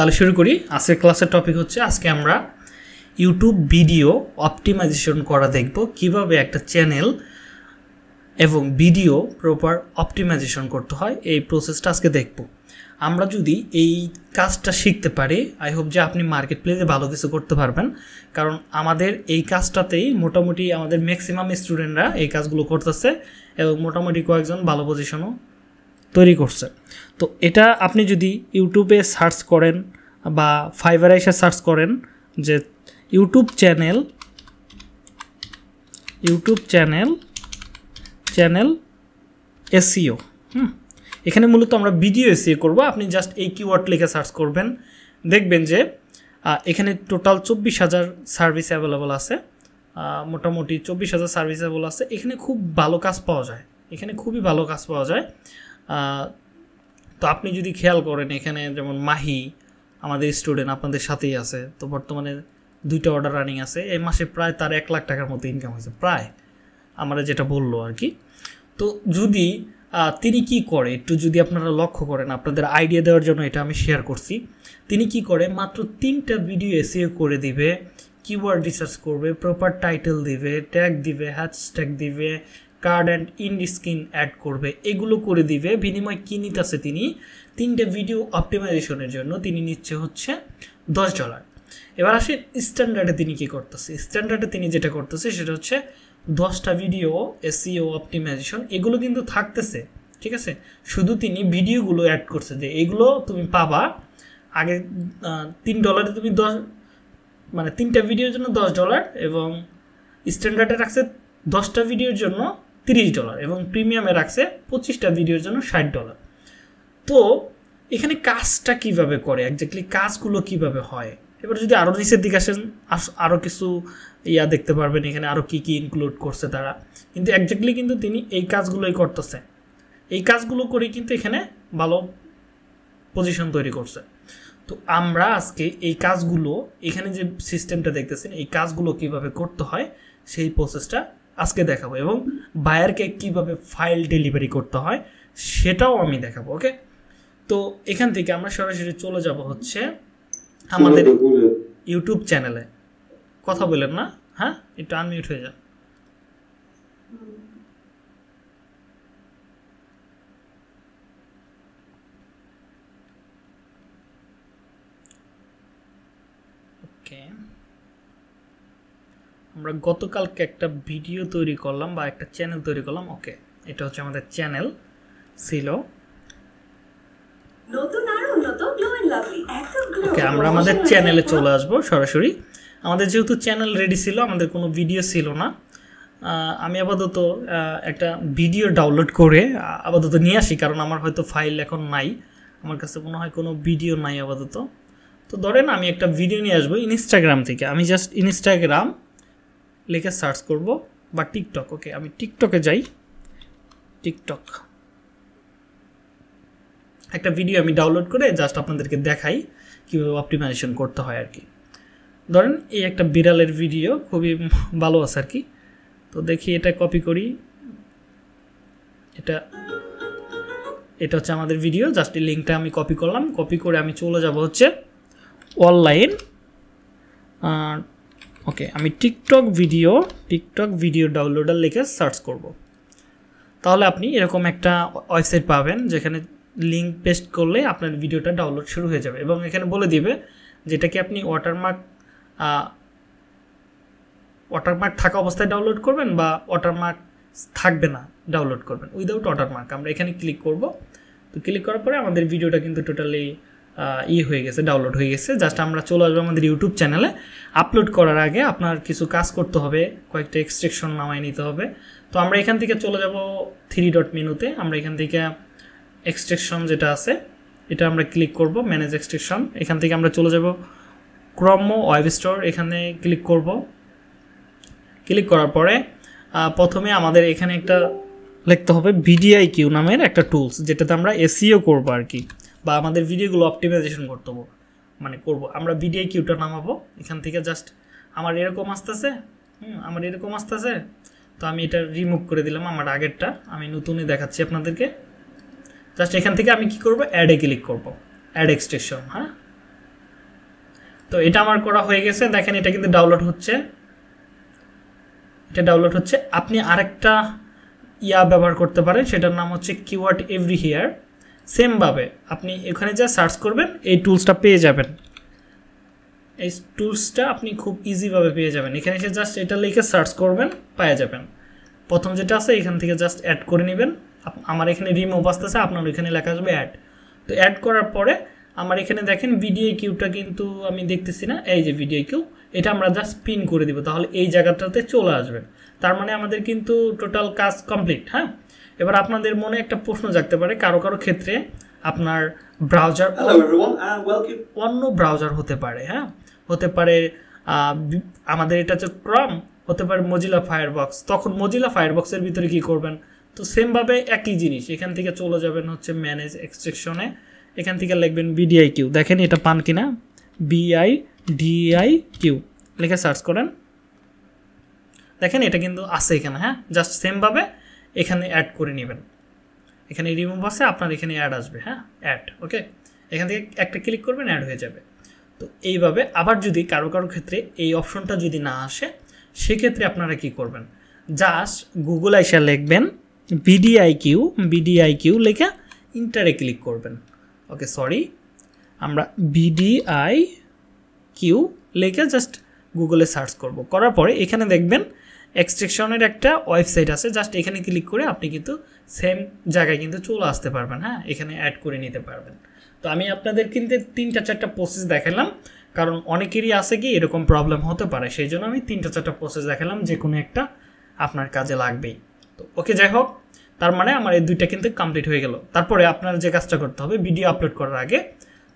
তাহলে শুরু করি। আজকের ক্লাসের টপিক হচ্ছে, আজকে আমরা ইউটিউব ভিডিও অপটিমাইজেশন করা দেখব। কীভাবে একটা চ্যানেল এবং ভিডিও প্রপার অপটিমাইজেশন করতে হয়, এই প্রসেসটা আজকে দেখব। আমরা যদি এই কাজটা শিখতে পারি আই হোপ যে আপনি মার্কেট প্লেসে ভালো কিছু করতে পারবেন। কারণ আমাদের এই কাজটাতেই মোটামুটি আমাদের ম্যাক্সিমাম স্টুডেন্টরা এই কাজগুলো করতেছে এবং মোটামুটি কয়েকজন ভালো পজিশনও তৈরি করছে। তো এটা আপনি যদি ইউটিউবে সার্চ করেন বা ফাইবার এসে সার্চ করেন যে YouTube channel YouTube channel channel SEO হুম? এখানে মূলত আমরা ভিডিও এসিও করব। আপনি জাস্ট এই কিওয়ার্ড লিখে সার্চ করবেন। দেখবেন যে এখানে টোটাল চব্বিশ হাজার সার্ভিস অ্যাভেলেবল আছে। মোটামুটি চব্বিশ হাজার সার্ভিস অ্যাভেলেবল আছে। এখানে খুব ভালো কাজ পাওয়া যায়। এখানে খুবই ভালো কাজ পাওয়া যায়। তো আপনি যদি খেয়াল করেন, এখানে যেমন মাহি আমাদের স্টুডেন্ট আপনাদের সাথেই আছে। তো বর্তমানে দুইটা অর্ডার রানিং আছে। এই মাসে প্রায় তার এক লাখ টাকার মতো ইনকাম হয়েছে, প্রায়। আমরা যেটা বলল আর কি। তো যদি তিনি কি করে, একটু যদি আপনারা লক্ষ্য করেন, আপনাদের আইডিয়া দেওয়ার জন্য এটা আমি শেয়ার করছি। তিনি কি করে, মাত্র তিনটা ভিডিও এসিও করে দিবে কিওয়ার্ড রিসার্চ করবে প্রপার টাইটেল দিবে ট্যাগ দিবে হ্যাশট্যাগ দিবে card and in screen add করবে। এগুলো করে দিবে। বিনিময় কী নিতেছে তিনি? তিনটে ভিডিও অপটিমাইজেশনের জন্য তিনি নিচ্ছে হচ্ছে দশ ডলার। এবার আসে স্ট্যান্ডার্ডে তিনি কী করতেছে? স্ট্যান্ডার্ডে তিনি যেটা করতেছে সেটা হচ্ছে দশটা ভিডিও এসিও অপটিমাইজেশন এগুলো কিন্তু থাকতেছে, ঠিক আছে? শুধু তিনি ভিডিওগুলো অ্যাড করছে যে এগুলো তুমি পাবা। আগে তিন ডলারে তুমি দশ মানে তিনটা ভিডিওর জন্য দশ ডলার এবং স্ট্যান্ডার্ডে রাখছে দশটা ভিডিওর জন্য তিরিশ ডলার এবং প্রিমিয়ামে রাখছে পঁচিশটা ভিডিওর জন্য ষাট ডলার। তো এখানে কাজটা কীভাবে করে? একজাক্টলি কাজগুলো কীভাবে হয়? এবার যদি আরও নিচের দিকে আসেন আরও কিছু ইয়া দেখতে পারবেন, এখানে আরও কী কী ইনক্লুড করছে তারা। কিন্তু একজাক্টলি কিন্তু তিনি এই কাজগুলোই করতেছে। এই কাজগুলো করে কিন্তু এখানে ভালো পজিশন তৈরি করছে। তো আমরা আজকে এই কাজগুলো, এখানে যে সিস্টেমটা দেখতেছেন, এই কাজগুলো কীভাবে করতে হয়, সেই প্রসেসটা আজকে দেখাবো এবং বায়ারকে কীভাবে ফাইল ডেলিভারি করতে হয় সেটাও আমি দেখাবো ওকে? তো এখান থেকে আমরা সরাসরি চলে যাব হচ্ছে আমাদের ইউটিউব চ্যানেলে। কথা বলেন না হ্যাঁ? একটু আনমিউট হয়ে যান ওকে আমরা গতকালকে একটা ভিডিও তৈরি করলাম বা একটা চ্যানেল তৈরি করলাম ওকে এটা হচ্ছে আমাদের চ্যানেল ছিল। ওকে আমরা আমাদের চ্যানেলে চলে আসব সরাসরি। আমাদের যেহেতু চ্যানেল রেডি ছিল আমাদের কোনো ভিডিও ছিল না। আমি আপাতত একটা ভিডিও ডাউনলোড করে আপাতত নিয়ে আসি কারণ আমার হয়তো ফাইল এখন নাই। আমার কাছে মনে হয় কোনো ভিডিও নাই আপাতত। তো ধরেন আমি একটা ভিডিও নিয়ে আসব ইনস্টাগ্রাম থেকে। আমি জাস্ট ইনস্টাগ্রাম লিখে সার্চ করব বা টিকটক ওকে আমি টিকটকে যাই। টিকটক একটা ভিডিও আমি ডাউনলোড করে জাস্ট আপনাদেরকে দেখাই কীভাবে অপটিমাইজেশন করতে হয় আর কি ধরেন এই একটা বিড়ালের ভিডিও খুবই ভালো আছে আর কি তো দেখি এটা কপি করি। এটা এটা হচ্ছে আমাদের ভিডিও জাস্ট এই লিঙ্কটা আমি কপি করলাম। কপি করে আমি চলে যাব হচ্ছে অনলাইন ওকে আমি TikTok video TikTok video downloader লিখে সার্চ করব। তাহলে আপনি এরকম একটা ওয়েবসাইট পাবেন, যেখানে লিঙ্ক পেস্ট করলে আপনার ভিডিওটা ডাউনলোড শুরু হয়ে যাবে এবং এখানে বলে দিবে যেটাকে আপনি ওয়াটারমার্ক ওয়াটারমার্ক থাকা অবস্থায় ডাউনলোড করবেন বা ওয়াটারমার্ক থাকবে না ডাউনলোড করবেন। উইদাউট ওয়াটারমার্ক আমরা এখানে ক্লিক করব। তো ক্লিক করার পরে আমাদের ভিডিওটা কিন্তু টোটালি ই হয়ে গেছে ডাউনলোড হয়ে গেছে। জাস্ট আমরা চলে আসব আমাদের ইউটিউব চ্যানেলে আপলোড করার আগে আপনার কিছু কাজ করতে হবে, কয়েকটা এক্সট্রেকশন নামায় নিতে হবে। তো আমরা এখান থেকে চলে যাব থ্রি ডট মেনুতে আমরা এখান থেকে এক্সট্রেকশন যেটা আছে, এটা আমরা ক্লিক করব ম্যানেজ এক্সট্রেকশন এখান থেকে আমরা চলে যাব ক্রমো ওয়েব স্টোর এখানে ক্লিক করব। ক্লিক করার পরে প্রথমে আমাদের এখানে একটা লিখতে হবে ভিডিআই কিউ নামের একটা টুলস যেটাতে আমরা এসিও করব আর কি। বা আমাদের ভিডিওগুলো অপটিমাইজেশন করতে হবে। মানে করব। আমরা ভিডিআই কিউটা নামাবো। এখান থেকে জাস্ট আমার এরকম আসতেছে, হুম, আমার এরকম আসতেছে। তো আমি এটা রিমুভ করে দিলাম আমার আগেরটা। আমি নতুনই দেখাচ্ছি আপনাদেরকে। জাস্ট এখান থেকে আমি কি করব? অ্যাডে ক্লিক করব। অ্যাড এক্সটেশন হ্যাঁ? তো এটা আমার করা হয়ে গেছে। দেখেন, এটা কিন্তু ডাউনলোড হচ্ছে। এটা ডাউনলোড হচ্ছে। আপনি আরেকটা ইয়া ব্যবহার করতে পারেন। সেটার নাম হচ্ছে কিওয়ার্ড এভরি হিয়ার সেমভাবে আপনি এখানে যা সার্চ করবেন, এই টুলসটা পেয়ে যাবেন। এই টুলসটা আপনি খুব ইজিভাবে পেয়ে যাবেন। এখানে এসে জাস্ট এটা লিখে সার্চ করবেন, পেয়ে যাবেন। প্রথম যেটা আছে, এখান থেকে জাস্ট অ্যাড করে নেবেন। আমার এখানে রিমুভ আসতেছে, আপনার এখানে লেখা আসবে অ্যাড তো অ্যাড করার পরে আমার এখানে দেখেন ভিডিও কিউটা কিন্তু আমি দেখতেছি না। এই যে ভিডিও কিউ এটা আমরা জাস্ট পিন করে দিব, তাহলে এই জায়গাটাতে চলে আসবে। তার মানে আমাদের কিন্তু টোটাল কাজ কমপ্লিট হ্যাঁ? এবার আপনাদের মনে একটা প্রশ্ন জাগতে পারে কারও কারও ক্ষেত্রে আপনার ব্রাউজার অন্য ব্রাউজার হতে পারে হ্যাঁ? হতে পারে আমাদের এটা হচ্ছে ক্রম হতে পারে মজিলা ফায়ারবক্স তখন মজিলা ফায়ারবক্সের ভিতরে কি করবেন? তো সেমভাবে একই জিনিস এখান থেকে চলে যাবেন হচ্ছে ম্যানেজ এক্সট্রেকশনে এখান থেকে লিখবেন বিডিআই কিউ দেখেন এটা পান কিনা? বিআই ডিআই কিউ লিখে সার্চ করেন। দেখেন এটা কিন্তু আছে এখানে হ্যাঁ? জাস্ট সেমভাবে এখানে অ্যাড করে নেবেন। এখানে রিমুভ আছে, আপনার এখানে অ্যাড আসবে হ্যাঁ? অ্যাড ওকে এখান থেকে একটা ক্লিক করবেন অ্যাড হয়ে যাবে। তো এইভাবে আবার যদি কারও কারও ক্ষেত্রে এই অপশনটা যদি না আসে, সেক্ষেত্রে আপনারা কি করবেন? জাস্ট গুগল আইসা লিখবেন বিডিআই কিউ বিডিআই কিউ লেখা ইন্টারে ক্লিক করবেন। ওকে সরি আমরা বিডিআই কিউ লেখে জাস্ট গুগলে সার্চ করব। করার পরে এখানে দেখবেন এক্সট্রেকশনের একটা ওয়েবসাইট আছে জাস্ট এখানে ক্লিক করে আপনি কিন্তু সেম জায়গায় কিন্তু চলে আসতে পারবেন হ্যাঁ? এখানে অ্যাড করে নিতে পারবেন। তো আমি আপনাদের কিন্তু তিনটা চারটা প্রসেস দেখালাম, কারণ অনেকেরই আছে কি এরকম প্রবলেম হতে পারে, সেই জন্য আমি তিনটা চারটা প্রসেস দেখালাম, যে কোনো একটা আপনার কাজে লাগবেই। তো ওকে যাই হোক, তার মানে আমার এই দুইটা কিন্তু কমপ্লিট হয়ে গেল। তারপরে আপনার যে কাজটা করতে হবে ভিডিও আপলোড করার আগে,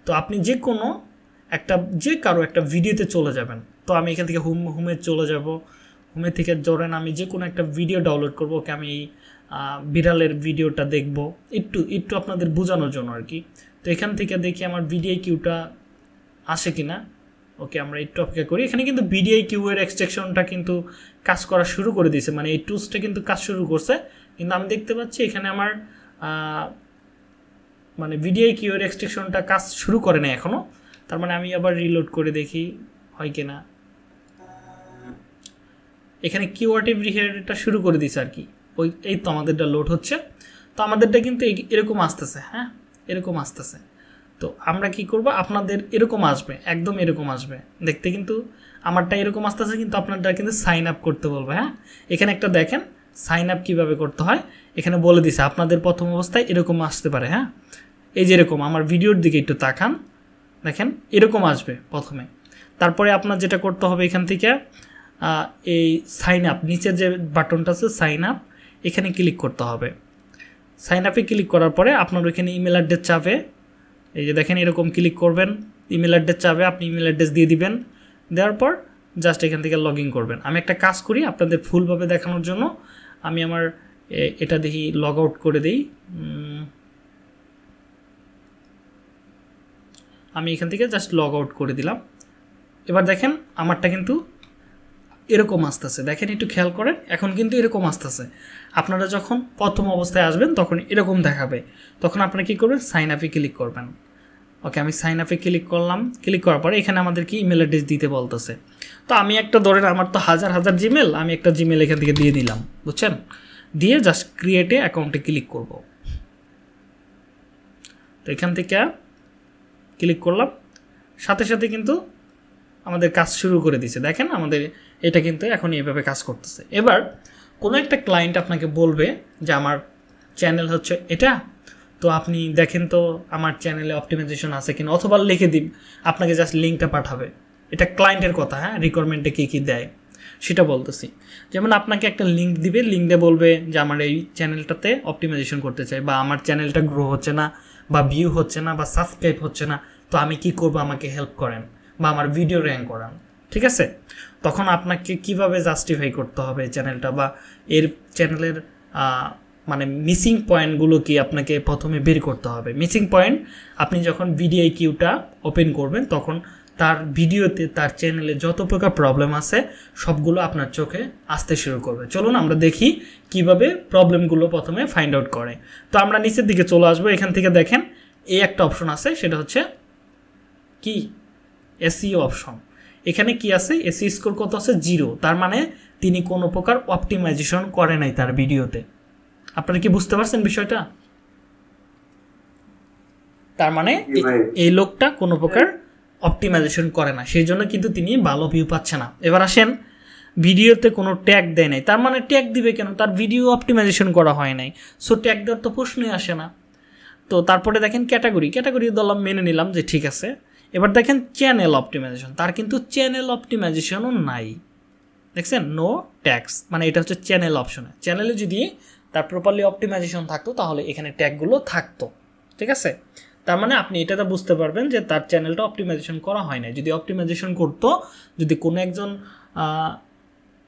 তো আপনি যে কোনো একটা, যে কারও একটা ভিডিওতে চলে যাবেন। তো আমি এখান থেকে হুম হুমে চলে যাব হুমে থেকে ধরেন আমি যে কোনো একটা ভিডিও ডাউনলোড করব, ওকে আমি এই বিড়ালের ভিডিওটা দেখব। একটু একটু আপনাদের বোঝানোর জন্য আর কি। তো এখান থেকে দেখি আমার ভিডিও কিউটা আসে কি না ওকে, আমরা একটু অপেক্ষা করি। এখানে কিন্তু বিডিআই কিউ এর এক্সট্রাকশনটা কিন্তু কাজ করা শুরু করে দিয়েছে। মানে এই টুলসটা কিন্তু কাজ শুরু করছে। কিন্তু আমি দেখতে পাচ্ছি এখানে আমার মানে ভিডিআই কিউ এর এক্সট্রাকশনটা কাজ শুরু করে না এখনও তার মানে আমি আবার রিলোড করে দেখি হয় কি না এখানে কিওয়ার্ড রিহেয়ারটা শুরু করে দিছে আর কি। ওই, এই তো আমাদেরটা লোড হচ্ছে। তো আমাদেরটা কিন্তু এরকম আসতেছে হ্যাঁ? এরকম আসতেছে। তো আমরা কি করব? আপনাদের এরকম আসবে, একদম এরকম আসবে। দেখতে কিন্তু আমারটা এরকম আসতেছে, কিন্তু আপনারটা কিন্তু সাইন আপ করতে বলবে হ্যাঁ? এখানে একটা দেখেন সাইন আপ কীভাবে করতে হয়। এখানে বলে দিছে আপনাদের প্রথম অবস্থায় এরকম আসতে পারে হ্যাঁ? এই যে এরকম, আমার ভিডিওর দিকে একটু তাকান। দেখেন, এরকম আসবে প্রথমে। তারপরে আপনার যেটা করতে হবে এখান থেকে এই সাইন আপ নিচের যে বাটনটা আছে সাইন আপ এখানে ক্লিক করতে হবে। সাইন আপে ক্লিক করার পরে আপনার ওইখানে ইমেল অ্যাড্রেস চাবে। এই যে দেখেন এরকম ক্লিক করবেন ইমেল অ্যাড্রেস চাবে, আপনি ইমেল অ্যাড্রেস দিয়ে দিবেন। দেওয়ার পর জাস্ট এখান থেকে লগ ইন করবেন। আমি একটা কাজ করি আপনাদের ফুলভাবে দেখানোর জন্য। আমি আমার এটা দেখি লগ আউট করে দিই। আমি এখান থেকে জাস্ট লগ আউট করে দিলাম। এবার দেখেন আমারটা কিন্তু এরকম আসতেছে। দেখেন একটু খেয়াল করেন, এখন কিন্তু এরকম আসতেছে। আপনারা যখন প্রথম অবস্থায় আসবেন, তখন এরকম দেখাবে। তখন আপনারা কী করবেন? সাইন আপে ক্লিক করবেন। ওকে আমি সাইন আপে ক্লিক করলাম। ক্লিক করার পরে এখানে আমাদেরকে ইমেল অ্যাড্রেস দিতে বলতেছে। তো আমি একটা, ধরেন আমার তো হাজার হাজার জিমেল আমি একটা জিমেল এখান থেকে দিয়ে দিলাম। বুঝছেন? দিয়ে জাস্ট ক্রিয়েটে অ্যাকাউন্টে ক্লিক করব। তো এখান থেকে ক্লিক করলাম। সাথে সাথে কিন্তু আমাদের কাজ শুরু করে দিছে। দেখেন আমাদের এটা কিন্তু এখন এভাবে কাজ করতেছে। এবার কোনো একটা ক্লায়েন্ট আপনাকে বলবে যে, আমার চ্যানেল হচ্ছে এটা, তো আপনি দেখেন তো আমার চ্যানেলে অপটিমাইজেশন আছে কিনা, অথবা লিখে দিন, আপনাকে জাস্ট লিঙ্কটা পাঠাবে। এটা ক্লায়েন্টের কথা হ্যাঁ? রিকোয়ারমেন্টে কী কী দেয়, সেটা বলতেছি। যেমন আপনাকে একটা লিঙ্ক দিবে লিঙ্ক দিয়ে বলবে যে, আমার এই চ্যানেলটাতে অপটিমাইজেশন করতে চাই, বা, আমার চ্যানেলটা গ্রো হচ্ছে না, বা ভিউ হচ্ছে না, বা সাবস্ক্রাইব হচ্ছে না, তো আমি কি করব? আমাকে হেল্প করেন, বা, আমার ভিডিও র্যাঙ্ক করান। ঠিক আছে? তখন আপনাকে কীভাবে জাস্টিফাই করতে হবে চ্যানেলটা বা এর চ্যানেলের মানে মিসিং পয়েন্টগুলো কি আপনাকে প্রথমে বের করতে হবে? মিসিং পয়েন্ট আপনি যখন ভিডিও কিউটা ওপেন করবেন, তখন তার ভিডিওতে তার চ্যানেলে যত প্রকার প্রবলেম আছে, সবগুলো আপনার চোখে আসতে শুরু করবে। চলুন আমরা দেখি কীভাবে প্রবলেমগুলো প্রথমে ফাইন্ড আউট করে। তো আমরা নিচের দিকে চলে আসব। এখান থেকে দেখেন, এই একটা অপশন আছে, সেটা হচ্ছে কি? এসিও অপশন এখানে কি আছে? এসি স্কোর কত আছে? জিরো। তার মানে তিনি কোনো প্রকার অপটিমাইজেশন করে নাই তার ভিডিওতে। আপনারা কি বুঝতে পারছেন বিষয়টা? তার মানে এই লোকটা কোনো প্রকার অপটিমাইজেশন করে না। সেই জন্য কিন্তু তিনি ভালো ভিউ পাচ্ছে না। এবার আসেন ভিডিওতে কোনো ট্যাগ দেয় নাই। তার মানে ট্যাগ দিবে কেন? তার ভিডিও অপটিমাইজেশন করা হয় নাই। সো ট্যাগ দেওয়ার তো প্রশ্নই আসে না। তো তারপরে দেখেন ক্যাটাগরি ক্যাটাগরি দলাম মেনে নিলাম যে ঠিক আছে। এবার দেখেন চ্যানেল অপটিমাইজেশন তার কিন্তু চ্যানেল অপটিমাইজেশনও নাই। দেখছেন? নো ট্যাক্স মানে এটা হচ্ছে চ্যানেল অপশনে চ্যানেলে যদি তার প্রপারলি অপটিমাইজেশন থাকতো, তাহলে এখানে ট্যাগগুলো থাকতো। ঠিক আছে? তার মানে আপনি এটাতে বুঝতে পারবেন যে তার চ্যানেলটা অপটিমাইজেশন করা হয় না যদি অপটিমাইজেশন করতো, যদি কোনো একজন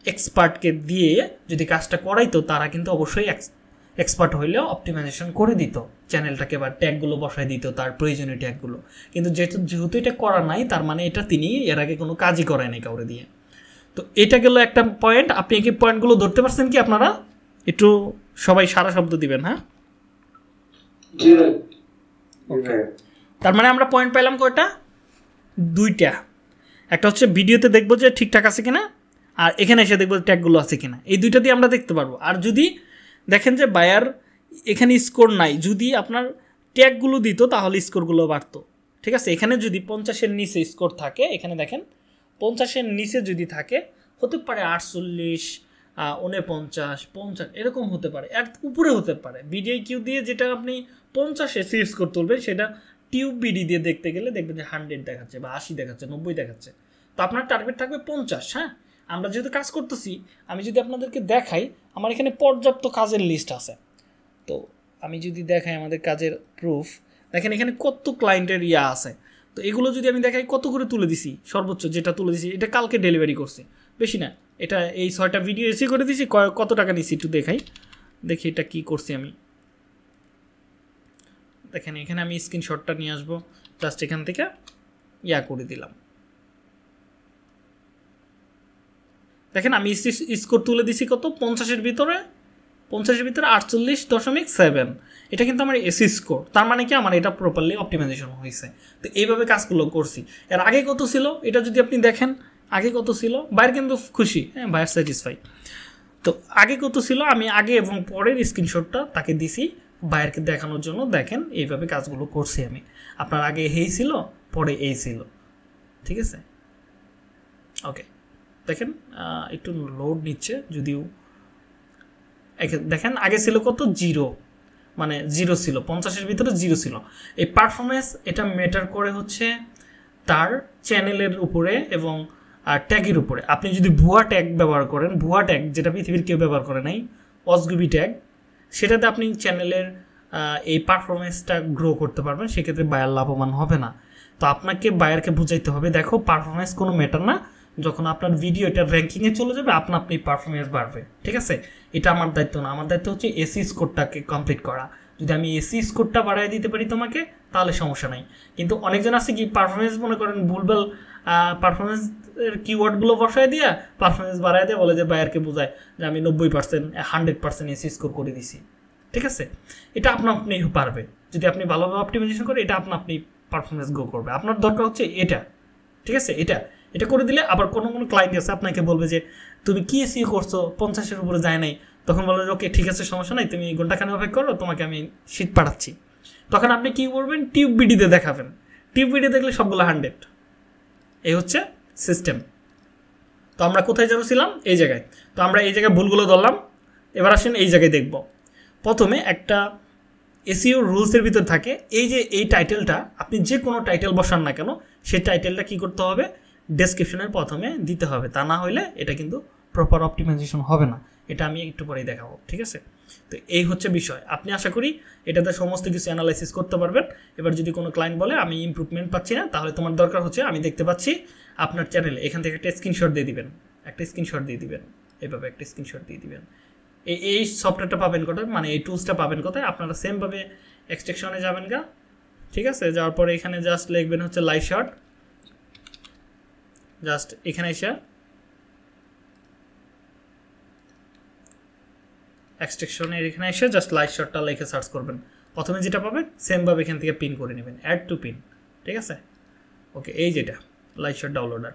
এক্সপার্টকে দিয়ে যদি কাজটা করাইতো, তারা কিন্তু অবশ্যই এক্সপার্ট হইলেও অপটিমাইজেশন করে দিত। চ্যানেলটাকে বা ট্যাগগুলো বসায় দিত তার প্রয়োজনীয় ট্যাগগুলো কিন্তু যেহেতু যেহেতু এটা করা নাই তার মানে এটা তিনি এর আগে কোনো কাজই করায় নাই কাউরে দিয়ে। তো এটা গেল একটা পয়েন্ট আপনি কি পয়েন্টগুলো ধরতে পারছেন কি আপনারা? একটু সবাই সারা শব্দ দিবেন হ্যাঁ? তার মানে আমরা পয়েন্ট পেলাম কয়টা? দুইটা। একটা হচ্ছে ভিডিওতে দেখব যে ঠিকঠাক আছে কিনা আর এখানে এসে দেখব ট্যাগগুলো আছে কিনা। এই দুইটা দিয়ে আমরা দেখতে পারব। আর যদি দেখেন যে বায়ার এখানে স্কোর নাই। যদি আপনার ট্যাগগুলো দিত, তাহলে স্কোরগুলো বাড়তো। ঠিক আছে? এখানে যদি পঞ্চাশের নিচে স্কোর থাকে, এখানে দেখেন, পঞ্চাশের নিচে যদি থাকে, হতে পারে আটচল্লিশ উনপঞ্চাশ, পঞ্চাশ, এরকম হতে পারে। এর উপরে হতে পারে। বিডিআই কিউ দিয়ে যেটা আপনি পঞ্চাশে সি স্কোর তুলবেন, সেটা টিউব বিডি দিয়ে দেখতে গেলে দেখবেন যে হান্ড্রেড দেখাচ্ছে বা আশি দেখাচ্ছে, নব্বই দেখাচ্ছে। তো আপনার টার্গেট থাকবে পঞ্চাশ হ্যাঁ? আমরা যেহেতু কাজ করতেছি, আমি যদি আপনাদেরকে দেখাই, আমার এখানে পর্যাপ্ত কাজের লিস্ট আছে। তো আমি যদি দেখাই আমাদের কাজের প্রুফ দেখেন এখানে কত ক্লায়েন্টের ইয়া আছে। তো এগুলো যদি আমি দেখাই, কত করে তুলে দিছি? সর্বোচ্চ যেটা তুলে দিছি, এটা কালকে ডেলিভারি করছে। বেশি না, এটা এই ছয়টা ভিডিও এসে করে দিছি কত টাকা নিছি একটু দেখাই। দেখি এটা কি করছি আমি। দেখেন এখানে আমি স্ক্রিনশটটা নিয়ে আসব জাস্ট এখান থেকে ইয়া করে দিলাম। দেখেন আমি স্কোর তুলে দিছি কত? পঞ্চাশের ভিতরে পঞ্চাশের ভিতরে আটচল্লিশ দশমিক সেভেন। এটা কিন্তু আমার এসি স্কোর তার মানে কি? আমার এটা প্রপারলি অপটিমাইজেশন হয়েছে তো এইভাবে কাজগুলো করছি। এর আগে কত ছিল? এটা যদি আপনি দেখেন, আগে কত ছিল? বাইরে কিন্তু খুশি। হ্যাঁ বাইরে স্যাটিসফাই তো আগে কত ছিল? আমি আগে এবং পরের স্ক্রিনশটটা তাকে দিছি, বাইরকে দেখানোর জন্য। দেখেন, এইভাবে কাজগুলো করছি আমি। আপনার আগে এই ছিল, পরে এই ছিল। ঠিক আছে? ওকে দেখেন একটু লোড নিচ্ছে যদিও। দেখেন, আগে ছিল কত? জিরো মানে জিরো ছিল, পঞ্চাশের ভিতরে জিরো ছিল। এই পারফরমেন্স এটা ম্যাটার করে হচ্ছে তার চ্যানেলের উপরে এবং ট্যাগের উপরে। আপনি যদি ভুয়া ট্যাগ ব্যবহার করেন, ভুয়া ট্যাগ যেটা পৃথিবীর কেউ ব্যবহার করে নাই অসগুবি ট্যাগ সেটাতে আপনি চ্যানেলের এই পারফরমেন্সটা গ্রো করতে পারবেন, সেক্ষেত্রে বায়ার লাভবান হবে না। তো আপনাকে বায়ারকে বুঝাইতে হবে, দেখো পারফরমেন্স কোনো ম্যাটার না। যখন আপনার ভিডিও এটা র্যাঙ্কিংয়ে চলে যাবে, আপনা আপনি পারফরমেন্স বাড়বে। ঠিক আছে? এটা আমার দায়িত্ব না। আমার দায়িত্ব হচ্ছে এসি স্কোরটাকে কমপ্লিট করা। যদি আমি এসি স্কোরটা বাড়ায় দিতে পারি তোমাকে, তাহলে সমস্যা নাই। কিন্তু অনেকজন আছে কি পারফরমেন্স মনে করেন ভুলভাল পারফরমেন্স কিওয়ার্ডগুলো বসায় দিয়া পারফরমেন্স বাড়ায় দিয়ে, বলে যে বায়ারকে বোঝায় যে আমি নব্বই percent hundred percent SEO score করে দিছি। ঠিক আছে? এটা আপনা আপনি পারবে। যদি আপনি ভালোভাবে অপটিমাইজেশন করে এটা আপনা আপনি পারফরমেন্স গ্রো করবে। আপনার দরকার হচ্ছে এটা। ঠিক আছে? এটা। এটা করে দিলে আবার কোনো কোনো ক্লায়েন্ট আছে আপনাকে বলবে যে, তুমি কি এসি করছ? পঞ্চাশের উপরে যায় নাই। তখন বলবে ওকে, ঠিক আছে, সমস্যা নাই, তুমি ঘন্টাখানে অপেক্ষা করো, তোমাকে আমি শীত পাঠাচ্ছি। তখন আপনি কি করবেন? টিউব বিডিতে দেখাবেন। টিউব বিডি দেখলে সবগুলো হান্ড্রেড এই হচ্ছে সিস্টেম তো আমরা কোথায় যেন ছিলাম? এই জায়গায়। তো আমরা এই জায়গায় ভুলগুলো ধরলাম। এবার আসেন এই জায়গায় দেখব। প্রথমে একটা এসিও রুলসের ভিতর থাকে। এই যে, এই টাইটেলটা আপনি যে কোনো টাইটেল বসান না কেন, সেই টাইটেলটা কি করতে হবে? ডেসক্রিপশনের প্রথমে দিতে হবে। তা না হলে এটা কিন্তু প্রপার অপটিমাইজেশন হবে না। এটা আমি একটু পরেই দেখাবো, ঠিক আছে? তো এই হচ্ছে বিষয়। আপনি আশা করি এটাতে সমস্ত কিছু অ্যানালাইসিস করতে পারবেন। এবার যদি কোনো ক্লায়েন্ট বলে, আমি ইমপ্রুভমেন্ট পাচ্ছি না, তাহলে তোমার দরকার হচ্ছে, আমি দেখতে পাচ্ছি আপনার চ্যানেলে এখান থেকে একটা স্ক্রিনশট দিয়ে দিবেন। একটা স্ক্রিনশট দিয়ে দিবেন। এভাবে একটা স্ক্রিনশট দিয়ে দিবেন। এই এই সফটওয়্যারটা পাবেন কোথায়? মানে এই টুলসটা পাবেন কোথায়? আপনারা সেমভাবে এক্সট্রাকশনে যাবেন গা, ঠিক আছে? যাওয়ার পরে এখানে জাস্ট লিখবেন হচ্ছে লাইভ শট জাস্ট এখানে এসে এক্সট্রাকশনের এখানে এসে জাস্ট লাইভ শটটা লিখে সার্চ করবেন। প্রথমে যেটা পাবেন সেমভাবে এখান থেকে পিন করে নেবেন। অ্যাড টু পিন ঠিক আছে? ওকে এই যেটা লাইট শট ডাউনলোডার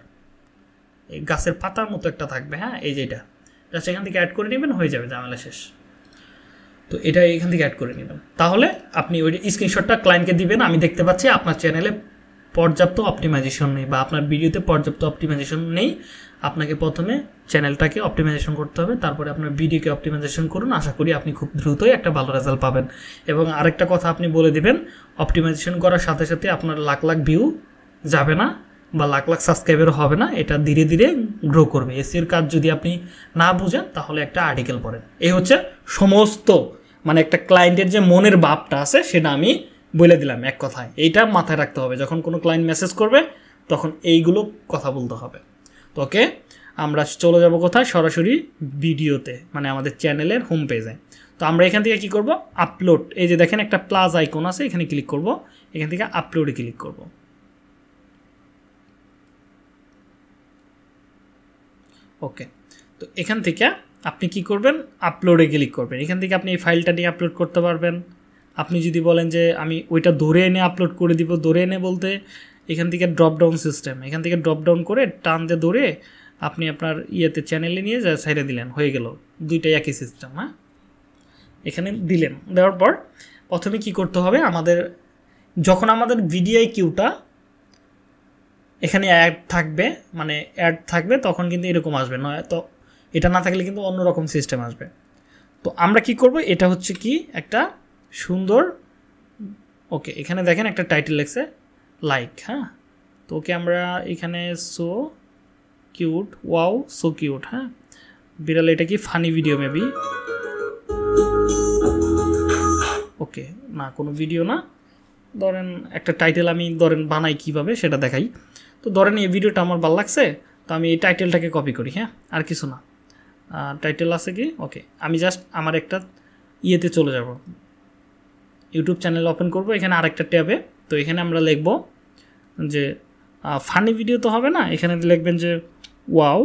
এই গাছের পাতার মতো একটা থাকবে হ্যাঁ? এই যেটা। জাস্ট এখান থেকে অ্যাড করে নেবেন, হয়ে যাবে ঝামেলা শেষ। তো এটা এখান থেকে অ্যাড করে নেবেন। তাহলে আপনি ওই স্ক্রিনশটটা ক্লায়েন্টকে দিবেন, আমি দেখতে পাচ্ছি আপনার চ্যানেলে পর্যাপ্ত অপটিমাইজেশন নেই বা আপনার ভিডিওতে পর্যাপ্ত অপটিমাইজেশন নেই, আপনাকে প্রথমে চ্যানেলটাকে অপটিমাইজেশন করতে হবে, তারপরে আপনার ভিডিওকে অপটিমাইজেশন করুন। আশা করি আপনি খুব দ্রুতই একটা ভালো রেজাল্ট পাবেন। এবং আরেকটা কথা আপনি বলে দিবেন অপটিমাইজেশন করার সাথে সাথে আপনার লাখ লাখ ভিউ যাবে না বা লাখ লাখ সাবস্ক্রাইবার হবে না, এটা ধীরে ধীরে গ্রো করবে। এসির কাজ যদি আপনি না বুঝেন, তাহলে একটা আর্টিকেল পড়েন। এই হচ্ছে সমস্ত মানে একটা ক্লায়েন্টের যে মনের ভাবটা আছে, সেটা আমি বলে দিলাম এক কথায়। এইটা মাথায় রাখতে হবে। যখন কোনো ক্লায়েন্ট মেসেজ করবে, তখন এইগুলো কথা বলতে হবে। তো ওকে? আমরা চলে যাব কোথায়? সরাসরি ভিডিওতে মানে আমাদের চ্যানেলের হোম পেজে তো আমরা এখান থেকে কি করব? আপলোড এই যে দেখেন একটা প্লাস আইকন আছে, এখানে ক্লিক করব। এখান থেকে আপলোডে ক্লিক করব। ওকে? তো এখান থেকে আপনি কি করবেন? আপলোডে ক্লিক করবেন। এখান থেকে আপনি এই ফাইলটা নিয়ে আপলোড করতে পারবেন। আপনি যদি বলেন যে আমি ওইটা ধরে এনে আপলোড করে দিব, ধরে এনে বলতে এখান থেকে ড্রপ ডাউন সিস্টেম এখান থেকে ড্রপ ডাউন করে টান দিয়ে ধরে আপনি আপনার ইয়েতে চ্যানেলে নিয়ে যা সাইডে দিলেন, হয়ে গেল। দুইটাই একই সিস্টেম হ্যাঁ? এখানে দিলেন। দেওয়ার পর প্রথমে কি করতে হবে? আমাদের যখন আমাদের ভিডিআই কিউটা এখানে অ্যাড থাকবে মানে অ্যাড থাকবে, তখন কিন্তু এরকম আসবে। নয়, তো এটা না থাকলে কিন্তু অন্যরকম সিস্টেম আসবে। তো আমরা কি করব? এটা হচ্ছে কি? একটা সুন্দর। ওকে, এখানে দেখেন একটা টাইটেল লেখছে লাইক হ্যাঁ? তো ওকে আমরা এখানে so cute wow so cute হ্যাঁ? বিড়াল এটা কি ফানি ভিডিও মেবি ওকে, না, কোনো ভিডিও না। ধরেন একটা টাইটেল আমি ধরেন বানাই কীভাবে সেটা দেখাই। তো ধরেন এই ভিডিওটা আমার ভালো লাগছে, তো আমি এই টাইটেলটাকে কপি করি হ্যাঁ? আর কিছু না। টাইটেল আছে কি? ওকে, আমি জাস্ট আমার একটা ইয়েতে চলে যাব। ইউটিউব চ্যানেল ওপেন করব, এখানে আরেকটা ট্যাবে তো এখানে আমরা লিখব যে ফানি ভিডিও তো হবে না, এখানে লিখবেন যে ওয়াও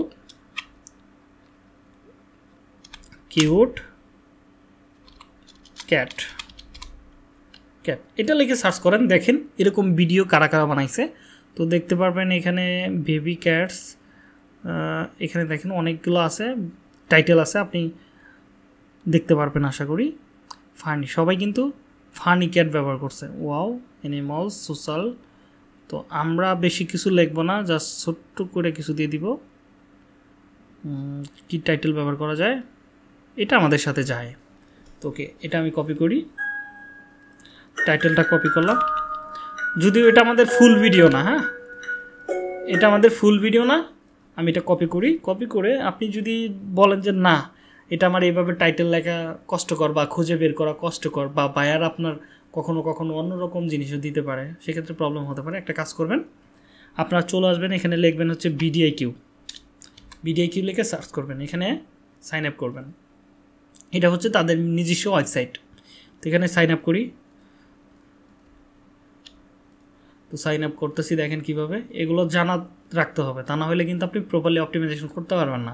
কিউট ক্যাট ক্যাট এটা লিখে সার্চ করেন, দেখেন এরকম ভিডিও কারা কারা বানাইছে। তো দেখতে পারবেন এখানে বেবি ক্যাটস এখানে দেখেন অনেকগুলো আছে টাইটেল আছে, আপনি দেখতে পারবেন আশা করি। ফানি সবাই কিন্তু ফানি ক্যাট ব্যবহার করছে। Wow animals social. তো আমরা বেশি কিছু লিখব না, জাস্ট ছোট্ট করে কিছু দিয়ে দিব। কি টাইটেল ব্যবহার করা যায়? এটা আমাদের সাথে যায়। তো ওকে, এটা আমি কপি করি। টাইটেলটা কপি করলাম। যদিও এটা আমাদের ফুল ভিডিও না হ্যাঁ? এটা আমাদের ফুল ভিডিও না, আমি এটা কপি করি। কপি করে আপনি যদি বলেন যে না এটা আমার এইভাবে টাইটেল লেখা কষ্টকর বা খুঁজে বের করা কষ্টকর বা বায়ার আপনার কখনো কখনো অন্যরকম জিনিসও দিতে পারে, সেক্ষেত্রে প্রবলেম হতে পারে। একটা কাজ করবেন, আপনারা চলে আসবেন, এখানে লিখবেন হচ্ছে বিডিআই কিউ বিডিআই কিউ লিখে সার্চ করবেন, এখানে সাইন আপ করবেন। এটা হচ্ছে তাদের নিজস্ব ওয়েবসাইট তো এখানে সাইন আপ করি। তো সাইন আপ করতেছি, দেখেন কীভাবে। এগুলো জানা রাখতে হবে, তা না হলে কিন্তু আপনি প্রপারলি অপটিমাইজেশন করতে পারবেন না।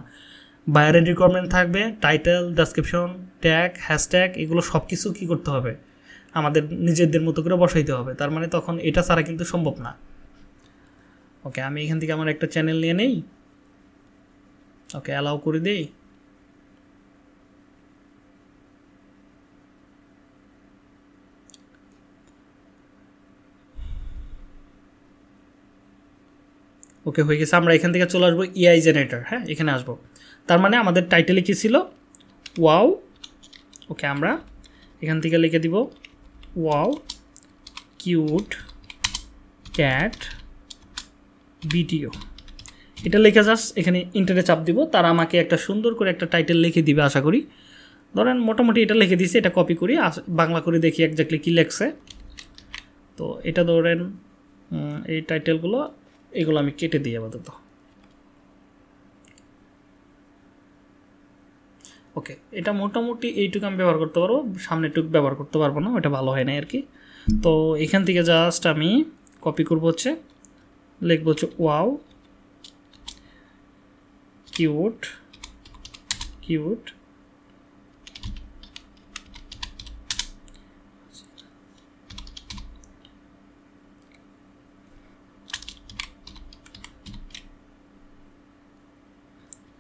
বায়ারের রিকোয়ারমেন্ট থাকবে টাইটেল ডেসক্রিপশন ট্যাগ হ্যাশট্যাগ এগুলো সব কিছু কী করতে হবে? আমাদের নিজেদের মতো করে বসাইতে হবে। তার মানে তখন এটা ছাড়া কিন্তু সম্ভব না। ওকে আমি এখান থেকে আমার একটা চ্যানেল নিয়ে নেই। ওকে অ্যালাউ করে দিই। ওকে হয়ে গেছে। আমরা এখান থেকে চলে আসব ইআই জেনারেটর হ্যাঁ এখানে আসব। তার মানে আমাদের টাইটেলে কী ছিল? ওয়াও। ওকে, আমরা এখান থেকে লিখে দিব, ওয়াও, কিউট, ক্যাট ভিডিও এটা লিখে জাস্ট এখানে ইন্টারে চাপ দিব, তারা আমাকে একটা সুন্দর করে একটা টাইটেল লিখে দিবে, আশা করি। ধরেন মোটামুটি এটা লিখে দিয়েছে, এটা কপি করি বাংলা করে দেখি একজাক্টলি কী লেখছে। তো এটা ধরেন এই টাইটেলগুলো এগুলো আমি কেটে দিই আপাতত। ওকে এটা মোটামুটি এইটুকু আমি ব্যবহার করতে পারব। সামনেটুকু ব্যবহার করতে পারব না, ওটা ভালো হয় না আর কি। তো এখান থেকে জাস্ট আমি কপি করব হচ্ছে, লিখব হচ্ছে ওয়াও কিউট কিউট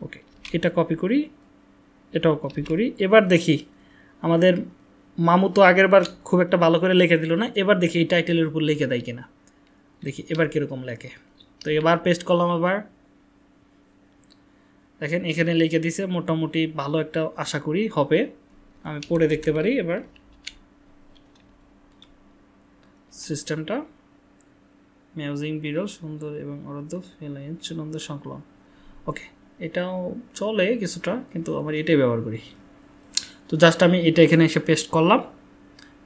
ওকে এটা কপি করি এটাও কপি করি। এবার দেখি, আমাদের মামু তো আগের বার খুব একটা ভালো করে লিখে দিল না, এবার দেখি এই টাইটেলের উপর লিখে দেয় কিনা। দেখি, এবার কীরকম লেখে। তো এবার পেস্ট করলাম আবার। দেখেন, এখানে লিখে দিছে, মোটামুটি ভালো একটা আশা করি হবে। আমি পড়ে দেখতে পারি এবার। সিস্টেমটা মিউজিং বিরল, সুন্দর এবং অরধ্য ফিলাইন চুনন্দ সংকলন। ওকে এটাও চলে কিছুটা, কিন্তু আমার এটাই ব্যবহার করি। তো জাস্ট আমি এটা এখানে এসে পেস্ট করলাম।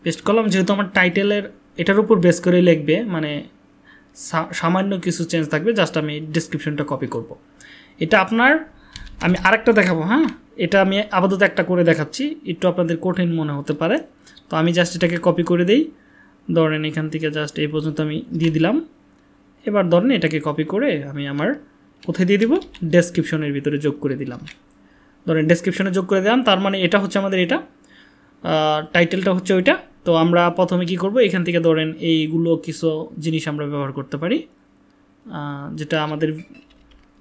পেস্ট করলাম, যেহেতু আমার টাইটেলের এটার উপর বেস করে লিখবে মানে সামান্য কিছু চেঞ্জ থাকবে জাস্ট আমি ডিসক্রিপশনটা কপি করব। এটা আপনার, আমি আরেকটা দেখাবো হ্যাঁ? এটা আমি আপাতত একটা করে দেখাচ্ছি, একটু আপনাদের কঠিন মনে হতে পারে। তো আমি জাস্ট এটাকে কপি করে দিই। ধরেন এখান থেকে জাস্ট এই পর্যন্ত আমি দিয়ে দিলাম। এবার ধরেন এটাকে কপি করে আমি আমার কোথায় দিয়ে দিব? ডেসক্রিপশনের ভিতরে যোগ করে দিলাম। ধরেন ডেসক্রিপশনে যোগ করে দিলাম, তার মানে এটা হচ্ছে আমাদের এটা। টাইটেলটা হচ্ছে ওইটা। তো আমরা প্রথমে কি করব? এখান থেকে ধরেন এইগুলো কিছু জিনিস আমরা ব্যবহার করতে পারি। যেটা আমাদের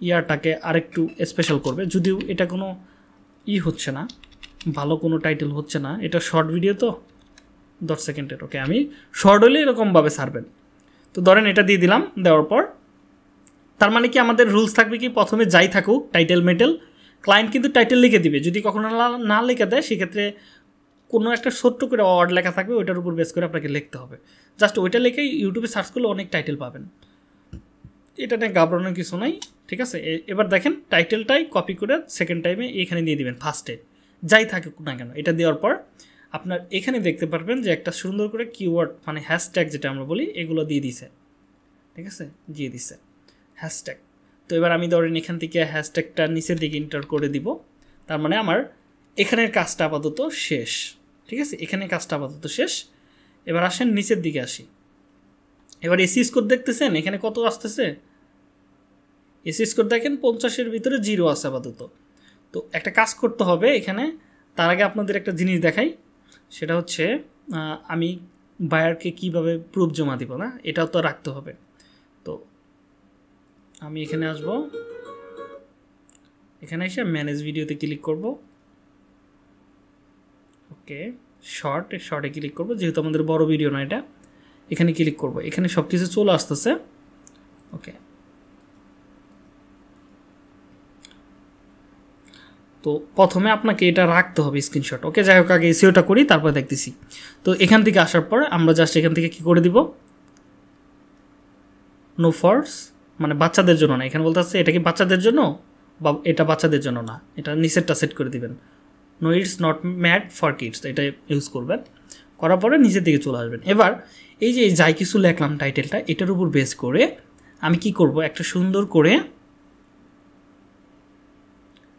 ইয়ারটাকে আরেকটু স্পেশাল করবে। যদিও এটা কোনো ই হচ্ছে না, ভালো কোনো টাইটেল হচ্ছে না। এটা শর্ট ভিডিও তো, দশ সেকেন্ডের। ওকে আমি শর্ট হলে এরকমভাবে সারবেন। তো ধরেন এটা দিয়ে দিলাম, দেওয়ার পর তার মানে কি আমাদের রুলস থাকবে কি? প্রথমে যাই থাকুক টাইটেল মেটেল ক্লায়েন্ট কিন্তু টাইটেল লিখে দিবে। যদি কখনো না- লিখে দেয়, সেক্ষেত্রে কোনো একটা ছোট্ট করে ওয়ার্ড লেখা থাকবে, ওইটার উপর বেস করে আপনাকে লিখতে হবে। জাস্ট ওইটা লিখেই ইউটিউবে সার্চ করলে অনেক টাইটেল পাবেন। এটা নিয়ে ঘাবড়ানোর কিছু নাই, ঠিক আছে? এবার দেখেন টাইটেলটাই কপি করে সেকেন্ড টাইমে এখানে দিয়ে দিবেন ফার্স্টে যাই থাকুক না কেন, এটা দেওয়ার পর আপনার এখানে দেখতে পারবেন যে একটা সুন্দর করে কিওয়ার্ড মানে হ্যাশট্যাগ যেটা আমরা বলি, এগুলো দিয়ে দিছে। ঠিক আছে? দিয়ে দিছে। হ্যাশট্যাগ তো এবার আমি ধরেন এখান থেকে হ্যাশট্যাগটা নিচের দিকে ইন্টার করে দিব। তার মানে আমার এখানের কাজটা আপাতত শেষ। ঠিক আছে? এখানে কাজটা আপাতত শেষ। এবার আসেন নিচের দিকে আসি। এবার এসি স্কোর দেখতেছেন? এখানে কত আসতেছে? এসি স্কোর দেখেন পঞ্চাশের ভিতরে জিরো আছে আপাতত। তো একটা কাজ করতে হবে এখানে। তার আগে আপনাদের একটা জিনিস দেখাই। সেটা হচ্ছে আমি বায়ারকে কীভাবে প্রুফ জমা দিব না? এটাও তো রাখতে হবে। আমি এখানে আসব। এখানে এসে ম্যানেজ ভিডিওতে ক্লিক করব। ওকে শর্ট শর্টে ক্লিক করব, যেহেতু আমাদের বড় ভিডিও না এটা। এখানে ক্লিক করব। এখানে সব কিছু চলে আসতেছে। ওকে। তো প্রথমে আপনাকে এটা রাখতে হবে স্ক্রিনশট ওকে, যাই হোক, আগে এসিওটা করি, তারপর দেখতেছি। তো এখান থেকে আসার পর আমরা জাস্ট এখান থেকে কি করে দিব? নো ফর্স মানে বাচ্চাদের জন্য না। এখানে বলতে হচ্ছে এটা কি বাচ্চাদের জন্য? বা, এটা বাচ্চাদের জন্য না। এটা নিচেরটা সেট করে দিবেন। No it's not made for kids এটা ইউজ করবেন। করার পরে নিচের দিকে চলে আসবেন। এবার এই যে যাই কিছু লেখলাম টাইটেলটা এটার উপর বেস করে আমি কি করব? একটা সুন্দর করে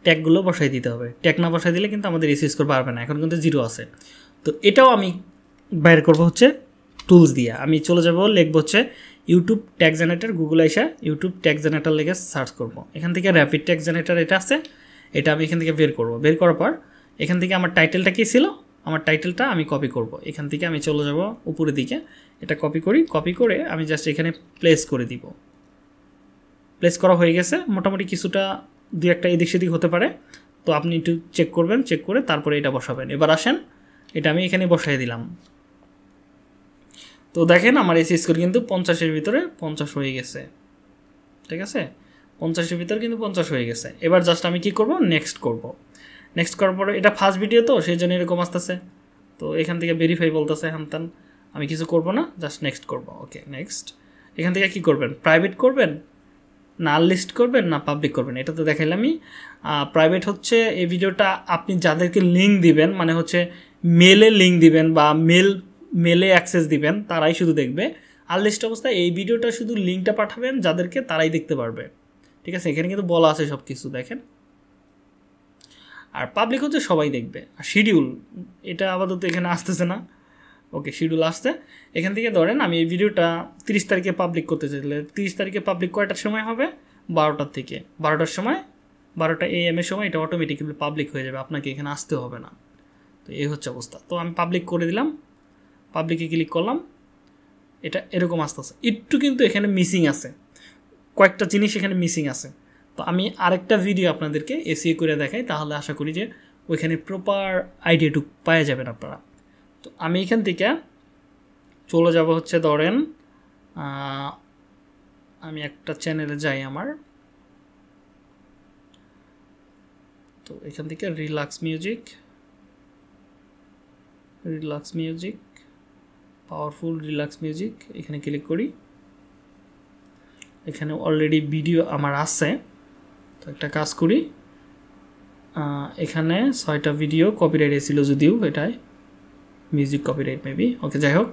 ট্যাগগুলো বসাই দিতে হবে। ট্যাগ না বসাই দিলে কিন্তু আমাদের এসি স্কোর পারবে না। এখন কিন্তু জিরো আছে। তো এটাও আমি বাইর করব হচ্ছে টুলস দিয়ে। আমি চলে যাব, লিখব হচ্ছে ইউটিউব ট্যাগ জেনারেটার গুগল আইসা ইউটিউব ট্যাগ জেনারেটার লেগে সার্চ করব। এখান থেকে র্যাপিড ট্যাগ জেনারেটার এটা আছে, এটা আমি এখান থেকে বের করব। বের করার পর এখান থেকে আমার টাইটেলটা কী ছিল? আমার টাইটেলটা আমি কপি করব। এখান থেকে আমি চলে যাব উপরের দিকে। এটা কপি করি কপি করে আমি জাস্ট এখানে প্লেস করে দিব। প্লেস করা হয়ে গেছে। মোটামুটি কিছুটা দু একটা এদিক সেদিক হতে পারে। তো আপনি একটু চেক করবেন চেক করে তারপরে এটা বসাবেন। এবার আসেন, এটা আমি এখানে বসাই দিলাম। তো দেখেন আমার এসি স্কোর কিন্তু পঞ্চাশের ভিতরে পঞ্চাশ হয়ে গেছে। ঠিক আছে? পঞ্চাশের ভিতরে কিন্তু পঞ্চাশ হয়ে গেছে। এবার জাস্ট আমি কি করব? নেক্সট করব। নেক্সট করার পরে এটা ফার্স্ট ভিডিও তো, সেই জন্য এরকম আসতেছে। তো এখান থেকে ভেরিফাই বলতেছে হ্যান আমি কিছু করব না জাস্ট নেক্সট করব। ওকে নেক্সট এখান থেকে কি করবেন? প্রাইভেট করবেন? না লিস্ট করবেন? না পাবলিক করবেন? এটা তো দেখাইলামই। প্রাইভেট হচ্ছে এই ভিডিওটা আপনি যাদেরকে লিঙ্ক দিবেন মানে হচ্ছে মেলে লিঙ্ক দিবেন বা মেল মেলে অ্যাক্সেস দিবেন, তারাই শুধু দেখবে। আর লিস্ট অবস্থায় এই ভিডিওটা শুধু লিঙ্কটা পাঠাবেন, যাদেরকে তারাই দেখতে পারবে। ঠিক আছে? এখানে কিন্তু বলা আছে সব কিছু দেখেন। আর পাবলিক হচ্ছে সবাই দেখবে। আর শিডিউল এটা আপাতত এখানে আসতেছে না। ওকে শিডিউল আসছে। এখান থেকে ধরেন আমি এই ভিডিওটা তিরিশ তারিখে পাবলিক করতে চাইলে তিরিশ তারিখে পাবলিক কয়টার সময় হবে? বারোটার থেকে। বারোটার সময়, বারোটা এ এম এর সময় এটা অটোমেটিক্যালি পাবলিক হয়ে যাবে। আপনাকে এখানে আসতে হবে না। তো এই হচ্ছে অবস্থা। তো আমি পাবলিক করে দিলাম। পাবলিকে ক্লিক করলাম, এটা এরকম আসতে আসতে একটু কিন্তু এখানে মিসিং আছে। কয়েকটা জিনিস এখানে মিসিং আছে। তো আমি আরেকটা ভিডিও আপনাদেরকে এসিএ করে দেখাই, তাহলে আশা করি যে ওইখানে প্রপার আইডিয়াটুক পাওয়া যাবেন আপনারা। তো আমি এখান থেকে চলে যাব হচ্ছে ধরেন আমি একটা চ্যানেলে যাই আমার। তো এখান থেকে relax music relax music powerful relax music, এখানে ক্লিক করি। এখানে অলরেডি ভিডিও আমার আছে, তো একটা কাজ করি। এখানে ছয়টা ভিডিও কপিরাইট এসেছিল যদিও এটাই মিউজিক কপিরাইট মেবি ওকে যাই হোক।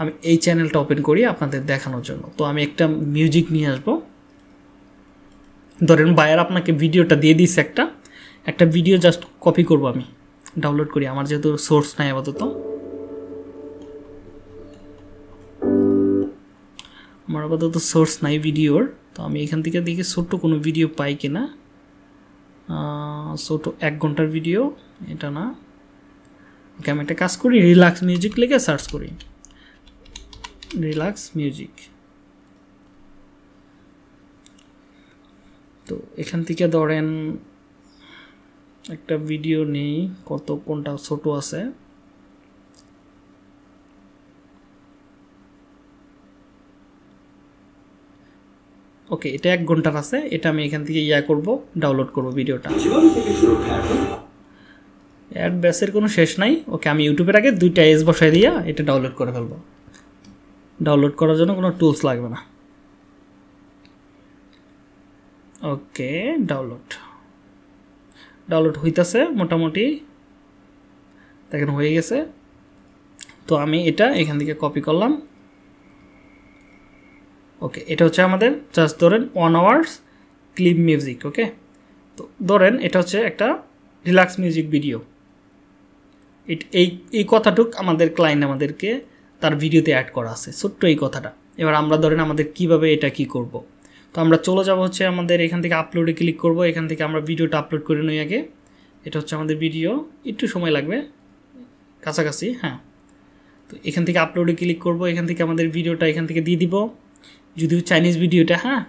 আমি এই চ্যানেলটা ওপেন করি আপনাদের দেখানোর জন্য। তো আমি একটা মিউজিক নিয়ে আসব। ধরেন বায়ার আপনাকে ভিডিওটা দিয়ে দিচ্ছে একটা একটা ভিডিও জাস্ট কপি করব আমি। ডাউনলোড করি, আমার যেহেতু সোর্স নাই আপাতত। আমার আপাতত সোর্স নাই ভিডিওর তো আমি এখান থেকে দেখি ছোট্ট কোনো ভিডিও পাই কিনা। ছোট এক ঘণ্টার ভিডিও এটা না। ওকে আমি একটা কাজ করি রিল্যাক্স মিউজিক লিখে সার্চ করি। রিল্যাক্স মিউজিক তো এখান থেকে ধরেন, একটা ভিডিও নেই, কত কোনটা ছোট আছে। ওকে, এটা এক ঘণ্টার আছে, এটা আমি এখান থেকে ইয়া করব ডাউনলোড করব ভিডিওটা। অ্যাড ব্যাসের কোনো শেষ নাই। ওকে, আমি ইউটিউবের আগে দুইটা এস বসাই দিয়া এটা ডাউনলোড করে ফেলব। ডাউনলোড করার জন্য কোনো টুলস লাগবে না। ওকে ডাউনলোড ডাউনলোড হইতাছে মোটামুটি। দেখেন হয়ে গেছে। তো আমি এটা এখান থেকে কপি করলাম। ওকে এটা হচ্ছে আমাদের জাস্ট ধরেন one hours clip music okay তো ধরেন এটা হচ্ছে একটা রিল্যাক্স মিউজিক ভিডিও এই এই কথাটুক আমাদের ক্লায়েন্ট আমাদেরকে তার ভিডিওতে অ্যাড করা আছে, ছোট্ট এই কথাটা। এবার আমরা ধরেন আমাদের কীভাবে এটা কি করব। তো আমরা চলে যাব হচ্ছে আমাদের এখান থেকে আপলোডে ক্লিক করব, এখান থেকে আমরা ভিডিওটা আপলোড করে নিই আগে। এটা হচ্ছে আমাদের ভিডিও একটু সময় লাগবে, কাছাকাছি হ্যাঁ। তো এখান থেকে আপলোডে ক্লিক করব, এখান থেকে আমাদের ভিডিওটা এখান থেকে দিয়ে দিব। যদিও চাইনিজ ভিডিওটা হ্যাঁ?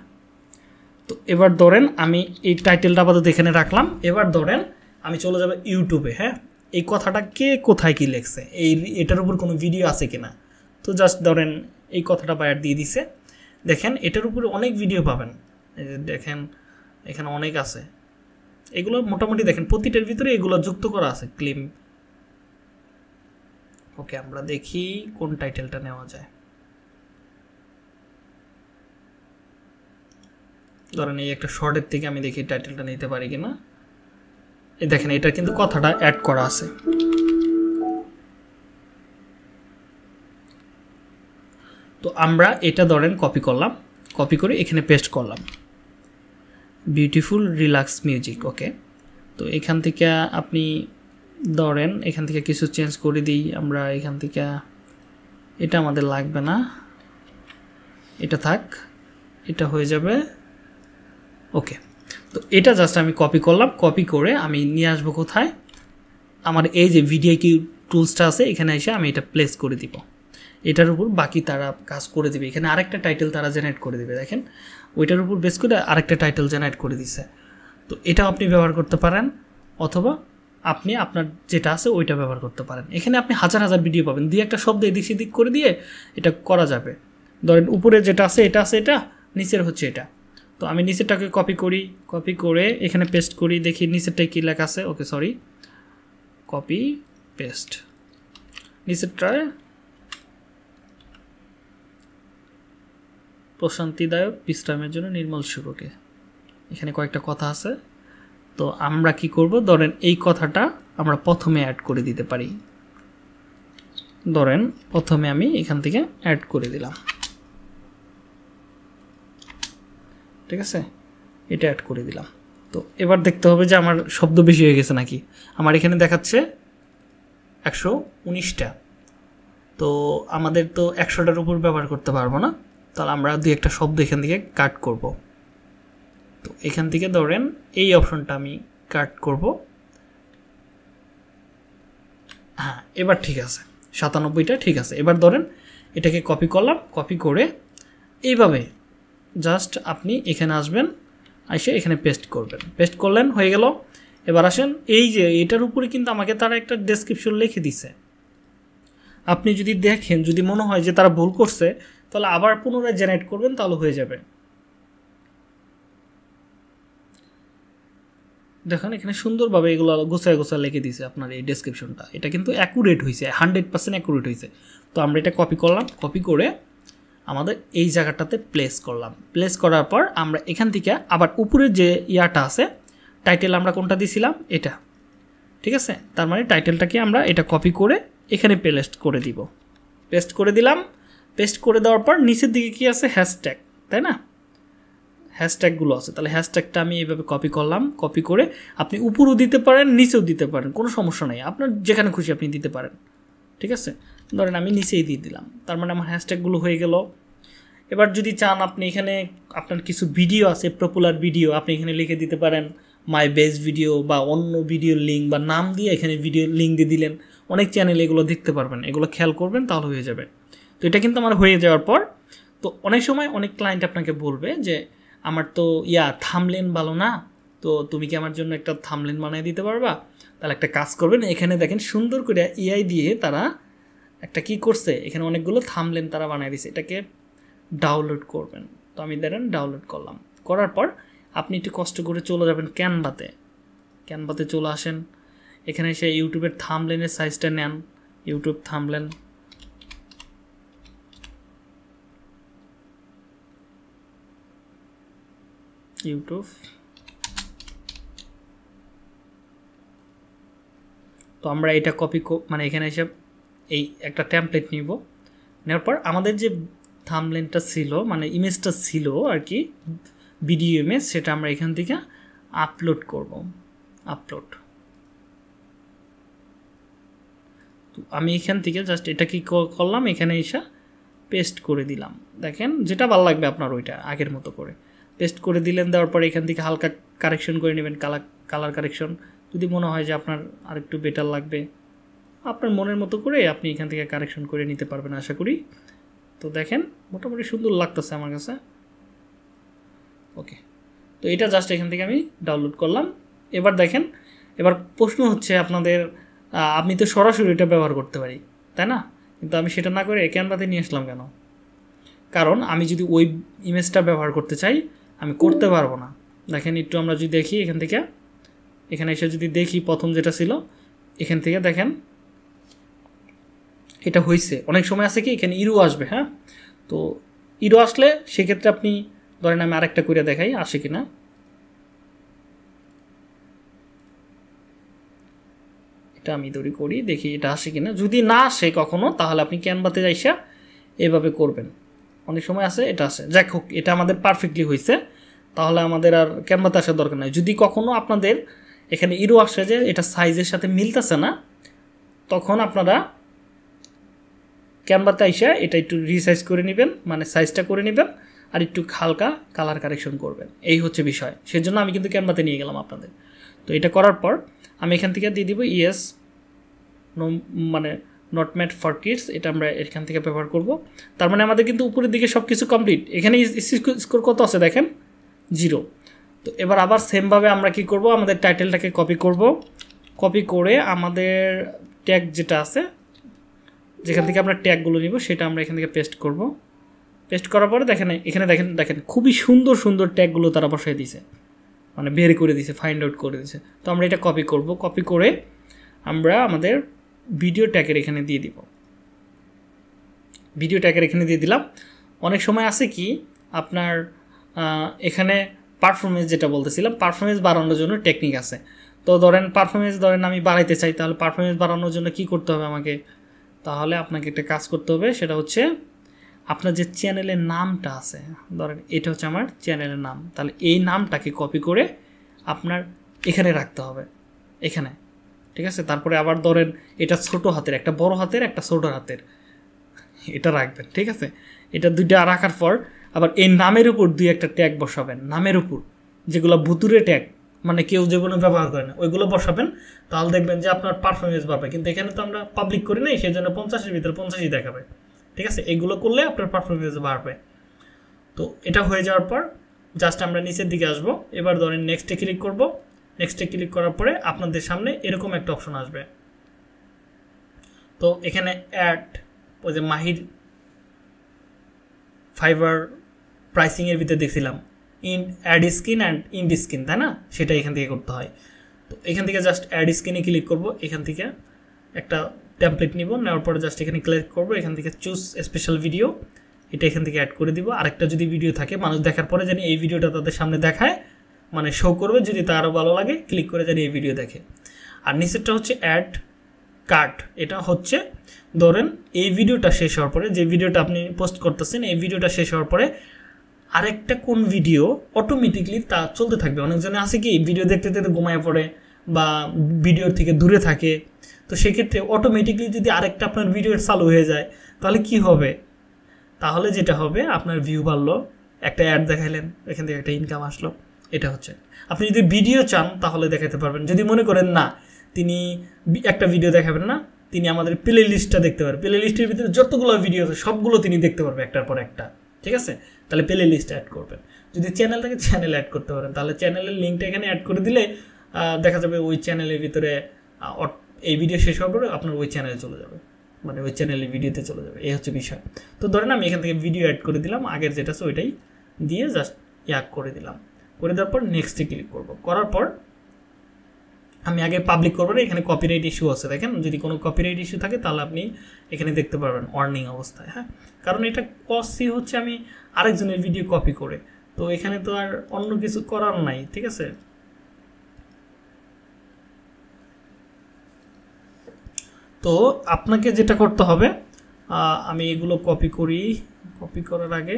তো এবার ধরেন আমি এই টাইটেলটা আপাতত এখানে রাখলাম। এবার ধরেন আমি চলে যাব ইউটিউবে হ্যাঁ? এই কথাটা কে কোথায় কি লেখছে? এই এটার উপর কোনো ভিডিও আছে কিনা তো জাস্ট ধরেন এই কথাটা বায়ার দিয়ে দিছে। দেখেন, এটার উপরে অনেক ভিডিও পাবেন। দেখেন, এখানে অনেক আছে। এগুলো মোটামুটি দেখেন, প্রতিটার ভিতরে এগুলো যুক্ত করা আছে ক্লিম ওকে আমরা দেখি কোন টাইটেলটা নেওয়া যায়। ধরেন এই একটা শর্টের থেকে আমি দেখি টাইটেলটা নিতে পারি কিনা। এই দেখেন এটা কিন্তু কথাটা অ্যাড করা আছে। তো আমরা এটা ধরেন কপি করলাম কপি করে এখানে পেস্ট করলাম। বিউটিফুল রিল্যাক্স মিউজিক ওকে তো এখান থেকে আপনি ধরেন, এখান থেকে কিছু চেঞ্জ করে দিই আমরা, এখান থেকে এটা আমাদের লাগবে না। এটা থাক, এটা হয়ে যাবে ওকে তো এটা জাস্ট আমি কপি করলাম কপি করে আমি নিয়ে আসব কোথায়? আমার এই যে ভিডিও কি টুলসটা আছে, এখানে এসে আমি এটা প্লেস করে দিব। এটার উপর বাকি তারা কাজ করে দিবে। এখানে আরেকটা টাইটেল তারা জেনারেট করে দিবে, দেখেন। ওইটার উপর বেস করে আরেকটা টাইটেল জেনারেট করে দিছে। তো এটাও আপনি ব্যবহার করতে পারেন, অথবা আপনি আপনার যেটা আছে ওইটা ব্যবহার করতে পারেন। এখানে আপনি হাজার হাজার ভিডিও পাবেন। দিয়ে একটা শব্দ এদিক সেদিক করে দিয়ে এটা করা যাবে। ধরেন উপরে যেটা আছে, এটা আছে এটা, নিচের হচ্ছে এটা। তো আমি নিচেরটাকে কপি করি কপি করে এখানে পেস্ট করি, দেখি নিচেরটায় কী লেখা আছে। ওকে সরি কপি পেস্ট নিচেরটায় প্রশান্তিদায়ক বিশ্রামের জন্য নির্মল সুরকে এখানে কয়েকটা কথা আছে। তো আমরা কি করব? ধরেন এই কথাটা আমরা প্রথমে অ্যাড করে দিতে পারি। ধরেন প্রথমে আমি এখান থেকে অ্যাড করে দিলাম। ঠিক আছে? এটা অ্যাড করে দিলাম। তো এবার দেখতে হবে যে আমার শব্দ বেশি হয়ে গেছে নাকি। আমার এখানে দেখাচ্ছে একশো উনিশটা। তো আমাদের তো একশোটার উপর ব্যবহার করতে পারব না। তাহলে আমরা দুই একটা শব্দ এখান থেকে কাট করব। তো এখান থেকে ধরেন এই অপশনটা আমি কাট করব। হ্যাঁ এবার ঠিক আছে। সাতানব্বইটা ঠিক আছে। এবার ধরেন এটাকে কপি করলাম কপি করে এইভাবে জাস্ট আপনি এখানে আসবেন, এসে এখানে পেস্ট করবেন। পেস্ট করলেন, হয়ে গেল। এবার আসেন, এই যে এটার উপরে কিন্তু আমাকে তারা একটা ডেসক্রিপশন লিখে দিছে। আপনি যদি দেখেন, যদি মনে হয় যে তারা ভুল করছে, তাহলে আবার পুনরায় জেনারেট করবেন, তাহলে হয়ে যাবে। দেখেন, এখানে সুন্দরভাবে এগুলো গোছায় গোছায় লিখে দিয়েছে আপনার এই ডেসক্রিপশনটা এটা কিন্তু অ্যাকুরেট হয়েছে হান্ড্রেড পার্সেন্ট অ্যাকুরেট হয়েছে তো আমরা এটা কপি করলাম কপি করে আমাদের এই জায়গাটাতে প্লেস করলাম। প্লেস করার পর আমরা এখান থেকে আবার উপরের যে ইয়াটা আছে টাইটেল আমরা কোনটা দিছিলাম? এটা। ঠিক আছে? তার মানে টাইটেলটাকে আমরা এটা কপি করে এখানে পেস্ট করে দিব। পেস্ট করে দিলাম। পেস্ট করে দেওয়ার পর নিচের দিকে কি আছে? হ্যাশট্যাগ তাই না? হ্যাশট্যাগুলো আছে। তাহলে হ্যাশট্যাগটা আমি এইভাবে কপি করলাম। কপি করে আপনি উপরেও দিতে পারেন, নিচেও দিতে পারেন। কোনো সমস্যা নেই। আপনার যেখানে খুশি আপনি দিতে পারেন। ঠিক আছে? ধরেন আমি নিচেই দিয়ে দিলাম। তার মানে আমার হ্যাশট্যাগুলো হয়ে গেল। এবার যদি চান আপনি এখানে আপনার কিছু ভিডিও আছে পপুলার ভিডিও আপনি এখানে লিখে দিতে পারেন মাই বেস্ট ভিডিও বা অন্য ভিডিও লিঙ্ক বা নাম দিয়ে এখানে ভিডিও লিঙ্ক দিয়ে দিলেন। অনেক চ্যানেল এগুলো দেখতে পারবেন। এগুলো খেয়াল করবেন, তাহলে হয়ে যাবে। তো এটা কিন্তু আমার হয়ে যাওয়ার পর, তো অনেক সময় অনেক ক্লায়েন্ট আপনাকে বলবে যে, আমার তো ইয়া থামলেন ভালো না, তো তুমি কি আমার জন্য একটা থামলেন বানিয়ে দিতে পারবা? তাহলে একটা কাজ করবেন, এখানে দেখেন সুন্দর করে এআই দিয়ে তারা একটা কি করছে? এখানে অনেকগুলো থামলেন তারা বানিয়ে দিছে। এটাকে ডাউনলোড করবেন। তো আমি দেখেন ডাউনলোড করলাম। করার পর আপনি একটু কষ্ট করে চলে যাবেন ক্যানভাতে ক্যানভাতে চলে আসেন। এখানে এসে ইউটিউবের থামলেনের সাইজটা নেন। YouTube thumbnail YouTube. তো আমরা এটা কপি মানে এখানে এসে এই একটা ট্যাম্পলেট নিব। নেওয়ার পর আমাদের যে থামলেনটা ছিল মানে ইমেজটা ছিল আর কি ভিডিও ইমেজ সেটা আমরা এখান থেকে আপলোড করব। আপলোড তো আমি এখান থেকে জাস্ট এটা কি করলাম, এখানে এসে পেস্ট করে দিলাম। দেখেন, যেটা ভালো লাগবে আপনার ওইটা, আগের মতো করে। পেস্ট করে দিলেন, দেওয়ার পরে এখান থেকে হালকা কারেকশন করে নেবেন কালার কালার কারেকশন যদি মনে হয় যে আপনার আরেকটু বেটার লাগবে। আপনার মনের মতো করে আপনি এখান থেকে কারেকশন করে নিতে পারবেন আশা করি। তো দেখেন, মোটামুটি সুন্দর লাগতেছে আমার কাছে। ওকে, তো এটা জাস্ট এখান থেকে আমি ডাউনলোড করলাম। এবার দেখেন, এবার প্রশ্ন হচ্ছে আপনাদের আমি তো সরাসরি এটা ব্যবহার করতে পারি, তাই না? কিন্তু আমি সেটা না করে ক্যানভাতে নিয়ে আসলাম কেন? কারণ আমি যদি ওই ইমেজটা ব্যবহার করতে চাই, আমি করতে পারব না। দেখেন, একটু আমরা যদি দেখি এখান থেকে। এখানে এসে যদি দেখি প্রথম যেটা ছিল, এখান থেকে দেখেন এটা হয়েছে অনেক সময় আছে কি, এখানে ইরো আসবে হ্যাঁ? তো ইরো আসলে সেক্ষেত্রে আপনি, ধরেন আমি আরেকটা করে দেখাই, আসে কি না? এটা আমি দৌড়ি করি, দেখি এটা আসে কিনা যদি না আসে কখনো, তাহলে আপনি ক্যানভাতে যাইসা এভাবে করবেন। অনেক সময় আছে, এটা আছে। যাক হোক, এটা আমাদের পারফেক্টলি হয়েছে তাহলে আমাদের আর ক্যানভাতে আসার দরকার নাই। যদি কখনো আপনাদের এখানে ইরো আসে যে, এটা সাইজের সাথে মিলতেছে না, তখন আপনারা ক্যানভাতে আইসা এটা একটু রিসাইজ করে নেবেন মানে সাইজটা করে নেবেন আর একটু হালকা কালার কারেকশন করবেন। এই হচ্ছে বিষয়। সেজন্য আমি কিন্তু ক্যানভাতে নিয়ে গেলাম আপনাদের। তো এটা করার পর আমি এখান থেকে দিয়ে দিব ইয়েস মানে নট ম্যাট ফর কিডস এটা আমরা এখান থেকে ব্যবহার করব। তার মানে আমাদের কিন্তু উপরের দিকে সব কিছু কমপ্লিট এখানে স্কোর কত আছে দেখেন? জিরো তো এবার আবার সেমভাবে আমরা কি করব? আমাদের টাইটেলটাকে কপি করব। কপি করে আমাদের ট্যাগ যেটা আছে যেখান থেকে আমরা ট্যাগগুলো নিব, সেটা আমরা এখান থেকে পেস্ট করব। পেস্ট করার পরে দেখেন, এখানে দেখেন দেখেন, খুবই সুন্দর সুন্দর ট্যাগগুলো তারা বসাই দিছে। মানে বের করে দিছে ফাইন্ড আউট করে দিছে। তো আমরা এটা কপি করব। কপি করে আমরা আমাদের ভিডিও ট্যাগের এখানে দিয়ে দিব। ভিডিও ট্যাগের এখানে দিয়ে দিলাম। অনেক সময় আছে কি, আপনার এখানে পারফরমেন্স যেটা বলতেছিলাম পারফরমেন্স বাড়ানোর জন্য টেকনিক আছে। তো ধরেন পারফরমেন্স ধরেন আমি বাড়াইতে চাই, তাহলে পারফরমেন্স বাড়ানোর জন্য কি করতে হবে আমাকে? তাহলে আপনাকে একটা কাজ করতে হবে, সেটা হচ্ছে আপনার যে চ্যানেলের নামটা আছে, ধরেন এটা হচ্ছে আমার চ্যানেলের নাম, তাহলে এই নামটাকে কপি করে আপনার এখানে রাখতে হবে, এখানে, ঠিক আছে? তারপরে আবার ধরেন এটা ছোট হাতের, একটা বড় হাতের, একটা ছোট হাতের, এটা রাখবেন, ঠিক আছে? এটা দুইটা রাখার পর আবার এই নামের উপর দুই একটা ট্যাগ বসাবেন, নামের উপর, যেগুলো ভুতুরে ট্যাগ মানে কেউ যেগুলো ব্যবহার করে না, ওইগুলো বসাবেন, তাহলে দেখবেন যে আপনার পারফরমেন্স বাড়বে। কিন্তু এখানে তো আমরা পাবলিক করি নাই সেই জন্য পঞ্চাশের ভিতরে পঞ্চাশই দেখাবে। ঠিক আছে? এগুলো করলে আপনার পারফরমেন্স বাড়বে। তো এটা হয়ে যাওয়ার পর জাস্ট আমরা নিচের দিকে আসব। এবার ধরেন নেক্সটে ক্লিক করব। নেক্সটে ক্লিক করার পরে আপনাদের সামনে এরকম একটা অপশন আসবে। তো এখানে অ্যাড ওই যে মাহির ফাইবার প্রাইসিংয়ের ভিতরে দেখছিলাম। In ad screen and end screen তাই না? সেটা এখান থেকে করতে হয়। তো এখান থেকে জাস্ট অ্যাড স্কিনে ক্লিক করব, এখান থেকে একটা ট্যাম্পলেট নিব, নেওয়ার পরে জাস্ট এখানে ক্লিক করব, এখান থেকে চুজ স্পেশাল ভিডিও এটা এখান থেকে অ্যাড করে দিব। আরেকটা যদি ভিডিও থাকে, মানুষ দেখার পরে জানি এই ভিডিওটা তাদের সামনে দেখায় মানে শো করবে, যদি তা আরও ভালো লাগে ক্লিক করে জানি এই ভিডিও দেখে। আর নিচেরটা হচ্ছে অ্যাড কার্ড এটা হচ্ছে, ধরেন এই ভিডিওটা শেষ হওয়ার পরে, যে ভিডিওটা আপনি পোস্ট করতেছেন, এই ভিডিওটা শেষ হওয়ার পরে আরেকটা কোন ভিডিও অটোমেটিকলি তা চলতে থাকবে? অনেকজনে আছে কি ভিডিও দেখতে দেখতে ঘুমায় পড়ে বা ভিডিওর থেকে দূরে থাকে। তো সেক্ষেত্রে অটোমেটিকলি যদি আরেকটা আপনার ভিডিও চালু হয়ে যায়, তাহলে কি হবে? তাহলে যেটা হবে, আপনার ভিউ বাড়লো, একটা অ্যাড দেখাইলেন এখান থেকে একটা ইনকাম আসলো। এটা হচ্ছে। আপনি যদি ভিডিও চান, তাহলে দেখাতে পারবেন। যদি মনে করেন না, তিনি একটা ভিডিও দেখাবেন না, তিনি আমাদের প্লে লিস্টটা দেখতে পারবেন। প্লে লিস্টের ভিতরে যতগুলো ভিডিও আছে, সবগুলো তিনি দেখতে পারবে একটার পর একটা। ঠিক আছে? তাহলে প্লে লিস্ট অ্যাড করবেন। যদি চ্যানেল থাকে চ্যানেল অ্যাড করতে পারেন, তাহলে চ্যানেলের লিঙ্কটা এখানে অ্যাড করে দিলে দেখা যাবে ওই চ্যানেলের ভিতরে এই ভিডিও শেষ হওয়ার পরে আপনার ওই চ্যানেলে চলে যাবে। মানে ওই চ্যানেলের ভিডিওতে চলে যাবে। এই হচ্ছে বিষয়। তো ধরেন আমি এখান থেকে ভিডিও অ্যাড করে দিলাম। আগের যেটা আছে ওইটাই দিয়ে জাস্ট ইয়াক করে দিলাম। করে দেওয়ার পর নেক্সটে ক্লিক করব। করার পর আমি আগে পাবলিক করব না, এখানে কপিরাইট ইস্যু আছে। দেখেন, যদি কোনো কপিরাইট ইস্যু থাকে, তাহলে আপনি এখানে দেখতে পারবেন ওয়ার্নিং অবস্থায় হ্যাঁ? কারণ এটা কস্টই হচ্ছে আমি আরেকজনের ভিডিও কপি করে। তো এখানে তো আর অন্য কিছু করার নাই, ঠিক আছে? তো আপনাকে যেটা করতে হবে আমি এগুলো কপি করি। কপি করার আগে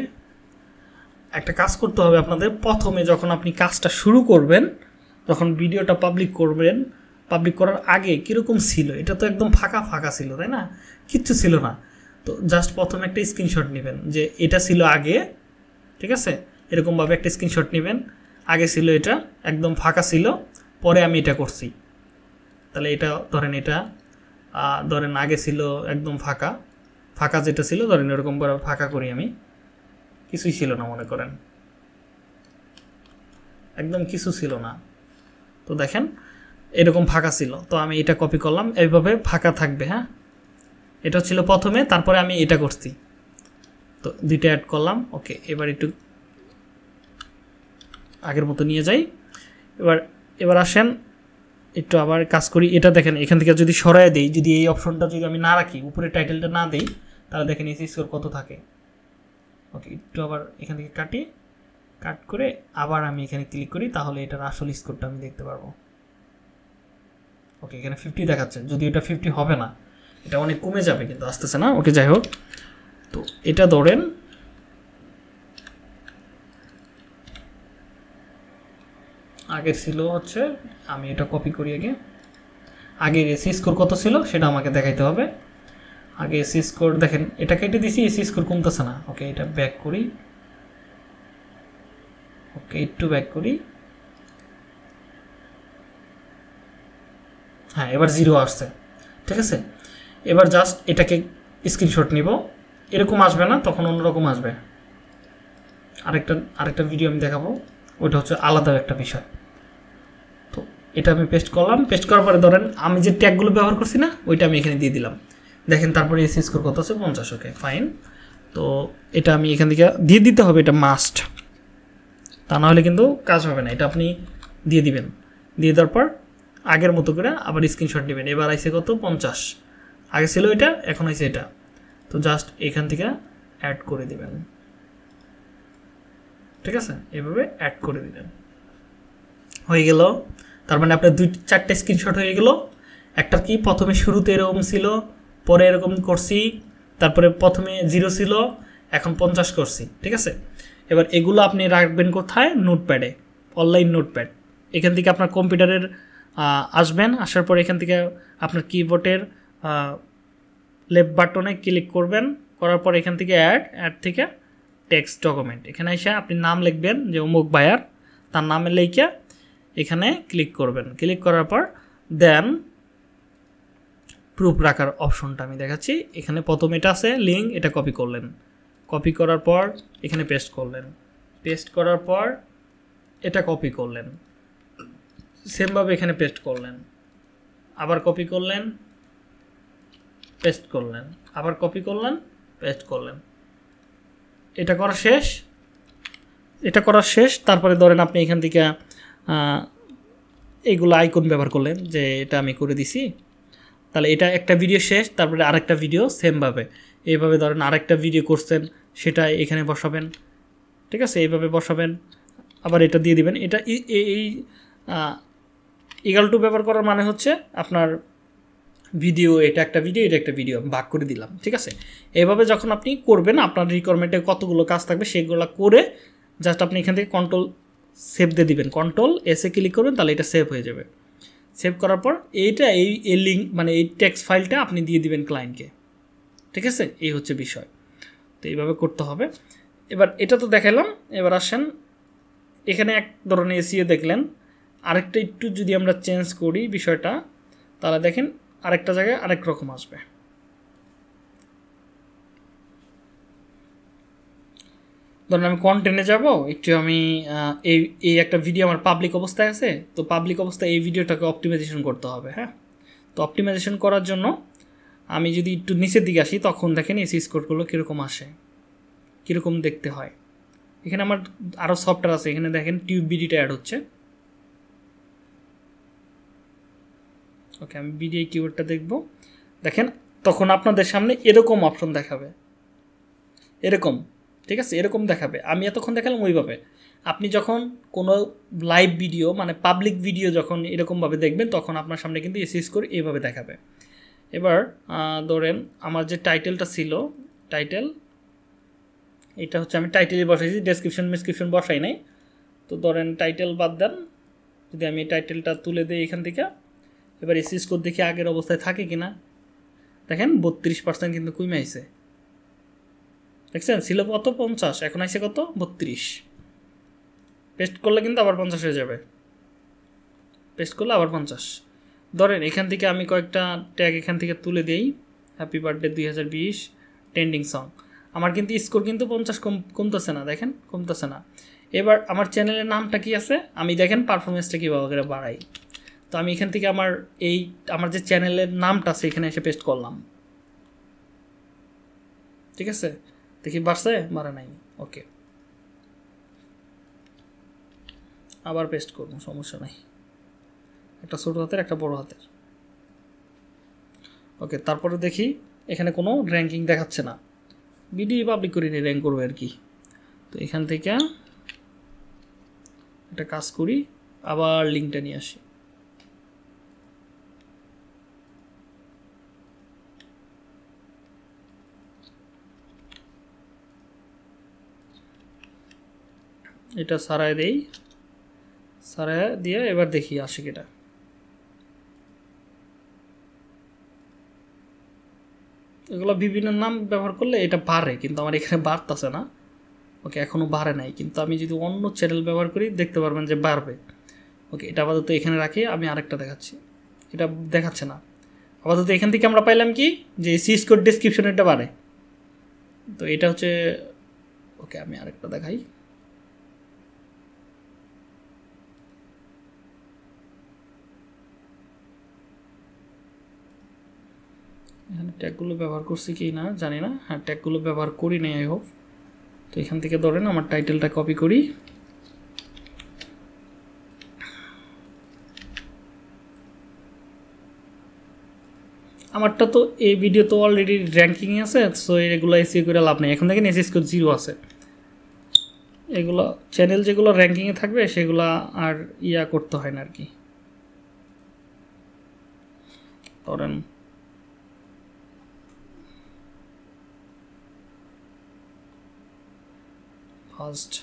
একটা কাজ করতে হবে আপনাদের। প্রথমে যখন আপনি কাজটা শুরু করবেন, যখন ভিডিওটা পাবলিক করবেন পাবলিক করার আগে কীরকম ছিল? এটা তো একদম ফাঁকা ফাঁকা ছিল, তাই না? কিচ্ছু ছিল না। তো জাস্ট প্রথমে একটা স্ক্রিনশট নেবেন যে এটা ছিল আগে, ঠিক আছে? এরকমভাবে একটা স্ক্রিনশট নেবেন। আগে ছিল এটা, একদম ফাঁকা ছিল, পরে আমি এটা করছি। তাহলে এটা ধরেন এটা ধরেন আগে ছিল একদম ফাঁকা। ফাঁকা যেটা ছিল, ধরেন এরকম করে ফাঁকা করি আমি। কিছুই ছিল না মনে করেন। একদম কিছু ছিল না। তো দেখেন, এরকম ফাঁকা ছিল। তো আমি এটা কপি করলাম। এইভাবে ফাঁকা থাকবে হ্যাঁ? এটা ছিল প্রথমে, তারপরে আমি এটা করছি। তো দুইটা অ্যাড করলাম ওকে এবার একটু আগের মতো নিয়ে যাই। এবার এবার আসেন, একটু আবার কাজ করি। এটা দেখেন, এখান থেকে যদি সরায় দিই, যদি এই অপশনটা যদি আমি না রাখি, উপরে টাইটেলটা না দিই, তাহলে দেখেন এই স্কোর কত থাকে। ওকে একটু আবার এখান থেকে কাটি কাট করে আবার আমি এখানে ক্লিক করি, তাহলে এটার আসল স্কোরটা আমি দেখতে পারব। ওকে এখানে ফিফটি দেখাচ্ছে যদি এটা ফিফটি হবে না। এটা অনেক কমে যাবে কিন্তু আসতেছে না। ওকে, যাই হোক। তো এটা ধরেন, আগে ছিল হচ্ছে, আমি এটা কপি করি আগে। আগের এসি স্কোর কত ছিল সেটা আমাকে দেখাইতে হবে। আগে এসি স্কোর দেখেন, এটা কেটে দিছি এসি স্কোর কমতেছে না। ওকে, এটা ব্যাক করি। ওকে, একটু ব্যাক করি। হ্যাঁ এবার জিরো আসছে। ঠিক আছে? এবার জাস্ট এটাকে স্ক্রিনশট নিব। এরকম আসবে না, তখন অন্যরকম আসবে। আরেকটা আরেকটা ভিডিও আমি দেখাবো। ওইটা হচ্ছে আলাদা একটা বিষয়। তো এটা আমি পেস্ট করলাম। পেস্ট করার পরে ধরেন, আমি যে ট্যাগগুলো ব্যবহার করছি না, ওইটা আমি এখানে দিয়ে দিলাম। দেখেন তারপরে এসি স্কোর কত আছে? পঞ্চাশ ওকে ফাইন তো এটা আমি এখান থেকে দিয়ে দিতে হবে, এটা মাস্ট তা না হলে কিন্তু কাজ হবে না, এটা আপনি দিয়ে দিবেন। দিয়ে দেওয়ার পর আগের মতো করে আবার স্ক্রিনশট নেবেন। এবার আইসে কত? পঞ্চাশ। আগে ছিল এটা, এখন আইসে এটা। তো জাস্ট এখান থেকে অ্যাড করে দিবেন। ঠিক আছে? এভাবে অ্যাড করে দিলেন হয়ে গেল। তার মানে আপনার দুই, চারটে স্ক্রিনশট হয়ে গেল। একটা কি প্রথমে শুরুতে এরকম ছিল, পরে এরকম করছি, তারপরে প্রথমে জিরো ছিল, এখন পঞ্চাশ করছি। ঠিক আছে? এবার এগুলো আপনি রাখবেন কোথায়? নোটপ্যাডে অনলাইন নোটপ্যাড এখান থেকে আপনার কম্পিউটারের আসবেন, আসার পর এখান থেকে আপনার কিবোর্ডের লেফট বাটনে ক্লিক করবেন, করার পর এখান থেকে অ্যাড অ্যাড থেকে টেক্সট ডকুমেন্ট এখানে এসে আপনি নাম লিখবেন যে অমুক বায়ার তার নামে লিখে এখানে ক্লিক করবেন। ক্লিক করার পর দেন প্রুফ রাখার অপশনটা আমি দেখাচ্ছি। এখানে প্রথম এটা আছে লিঙ্ক এটা কপি করলেন। কপি করার পর এখানে পেস্ট করলেন। পেস্ট করার পর এটা কপি করলেন। সেমভাবে এখানে পেস্ট করলেন। আবার কপি করলেন। পেস্ট করলেন, আবার কপি করলেন পেস্ট করলেন। এটা করা শেষ। এটা করা শেষ, তারপরে ধরেন আপনি এখান থেকে এইগুলো আইকন ব্যবহার করলেন, যে এটা আমি করে দিছি। তাহলে এটা একটা ভিডিও শেষ, তারপরে আরেকটা ভিডিও সেমভাবে এইভাবে ধরেন আরেকটা ভিডিও করছেন, সেটা এখানে বসাবেন। ঠিক আছে? এইভাবে বসাবেন, আবার এটা দিয়ে দিবেন। এটা এই- ইগাল টু ব্যবহার করার মানে হচ্ছে আপনার ভিডিও এটা একটা ভিডিও এটা একটা ভিডিও ভাগ করে দিলাম, ঠিক আছে? এভাবে যখন আপনি করবেন, আপনার রিকোয়ারমেন্টে কতগুলো কাজ থাকবে, সেগুলো করে জাস্ট আপনি এখান থেকে কন্ট্রোল সেভ দিয়ে দিবেন। কন্ট্রোল এসে ক্লিক করবেন, তাহলে এটা সেভ হয়ে যাবে। সেভ করার পর এইটা, এই এই লিঙ্ক মানে এই টেক্সট ফাইলটা আপনি দিয়ে দিবেন ক্লায়েন্টকে ঠিক আছে? এই হচ্ছে বিষয়। তো এইভাবে করতে হবে। এবার এটা তো দেখালাম, এবার আসেন। এখানে এক ধরনের এসিও দেখলেন। আরেকটা একটু যদি আমরা চেঞ্জ করি বিষয়টা, তাহলে দেখেন আরেকটা জায়গায় আরেক রকম আসবে। ধরুন আমি কন্টেন্টে যাব, একটু আমি এই এই একটা ভিডিও আমার পাবলিক অবস্থায় আছে, তো পাবলিক অবস্থায় এই ভিডিওটাকে অপটিমাইজেশন করতে হবে হ্যাঁ? তো অপটিমাইজেশন করার জন্য আমি যদি একটু নিচের দিকে আসি, তখন দেখেন এসি স্কোরগুলো কীরকম আসে, কীরকম দেখতে হয়। এখানে আমার আরও সফটওয়্যার আছে, এখানে দেখেন টিউব বিডিটা অ্যাড হচ্ছে। ওকে, আমি বিডিআই কিওয়ার্ডটা দেখব। দেখেন, তখন আপনাদের সামনে এরকম অপশন দেখাবে। এরকম, ঠিক আছে? এরকম দেখাবে। আমি এতক্ষণ দেখালাম ওইভাবে। আপনি যখন কোনো লাইভ ভিডিও মানে পাবলিক ভিডিও যখন এরকমভাবে দেখবেন, তখন আপনার সামনে কিন্তু এসিস করে এইভাবে দেখাবে। এবার ধরেন, আমার যে টাইটেলটা ছিল টাইটেল এটা হচ্ছে আমি টাইটেলই বসাইছি ডেসক্রিপশন মিসক্রিপশন বসাই নাই। তো ধরেন টাইটেল বাদ দেন, যদি আমি টাইটেলটা তুলে দিই এখান থেকে এবার এসি স্কোর দেখি আগের অবস্থায় থাকে কি না দেখেন, বত্রিশ পার্সেন্ট কিন্তু কমে আইছে। দেখছেন? ছিল কত? পঞ্চাশ। এখন আইসে কত? বত্রিশ। পেস্ট করলে কিন্তু আবার পঞ্চাশ হয়ে যাবে। পেস্ট করলে আবার পঞ্চাশ। ধরেন, এখান থেকে আমি কয়েকটা ট্যাগ এখান থেকে তুলে দিই। হ্যাপি বার্থডে দুই হাজার বিশ। ট্রেন্ডিং সং আমার কিন্তু স্কোর কিন্তু পঞ্চাশ কম, কমতেছে না। দেখেন, কমতেছে না। এবার আমার চ্যানেলের নামটা কি আছে? আমি দেখেন পারফরমেন্সটা কীভাবে করে বাড়াই। তো আমি এখান থেকে আমার এই, আমার যে চ্যানেলের নামটা আছে, এখানে এসে পেস্ট করলাম। ঠিক আছে? দেখি বাড়ছে? বাড়ে নাই। ওকে। আবার পেস্ট করব, সমস্যা নাই। একটা ছোটো হাতের, একটা বড় হাতের। ওকে, তারপরে দেখি, এখানে কোনো র্যাঙ্কিং দেখাচ্ছে না। বিডি পাবলিক করিনি র্যাঙ্ক করবে আর কি। তো এখান থেকে একটা কাজ করি, আবার লিঙ্কটা নিয়ে আসি। এটা সারায় দেই। সারায় দিয়ে এবার দেখি আসে কিটা। এগুলো বিভিন্ন নাম ব্যবহার করলে এটা বাড়ে, কিন্তু আমার এখানে বাড়তেছে না। ওকে এখনও বাড়ে নাই, কিন্তু আমি যদি অন্য চ্যানেল ব্যবহার করি, দেখতে পারবেন যে বাড়বে। ওকে, এটা আপাতত এখানে রাখি, আমি আরেকটা দেখাচ্ছি। এটা দেখাচ্ছে না। আপাতত এখান থেকে আমরা পাইলাম কি? যে সি স্কোর ডিসক্রিপশন এটা বাড়ে। তো এটা হচ্ছে, ওকে, আমি আরেকটা দেখাই। এখানে ট্যাগগুলো ব্যবহার করছি কি না জানি না। হ্যাঁ ট্যাগগুলো ব্যবহার করি নাই আই হোপ তো এখান থেকে ধরেন আমার টাইটেলটা কপি করি। আমারটা তো এই ভিডিও তো অলরেডি র্যাঙ্কিং আছে সো এগুলো এসি করে লাভ নেই। এখন দেখেন এসি স্কোর জিরো আছে। এগুলো চ্যানেল যেগুলো র্যাঙ্কিংয়ে থাকবে, সেগুলো আর ইয়া করতে হয় না আর কি। ধরেন ফার্স্ট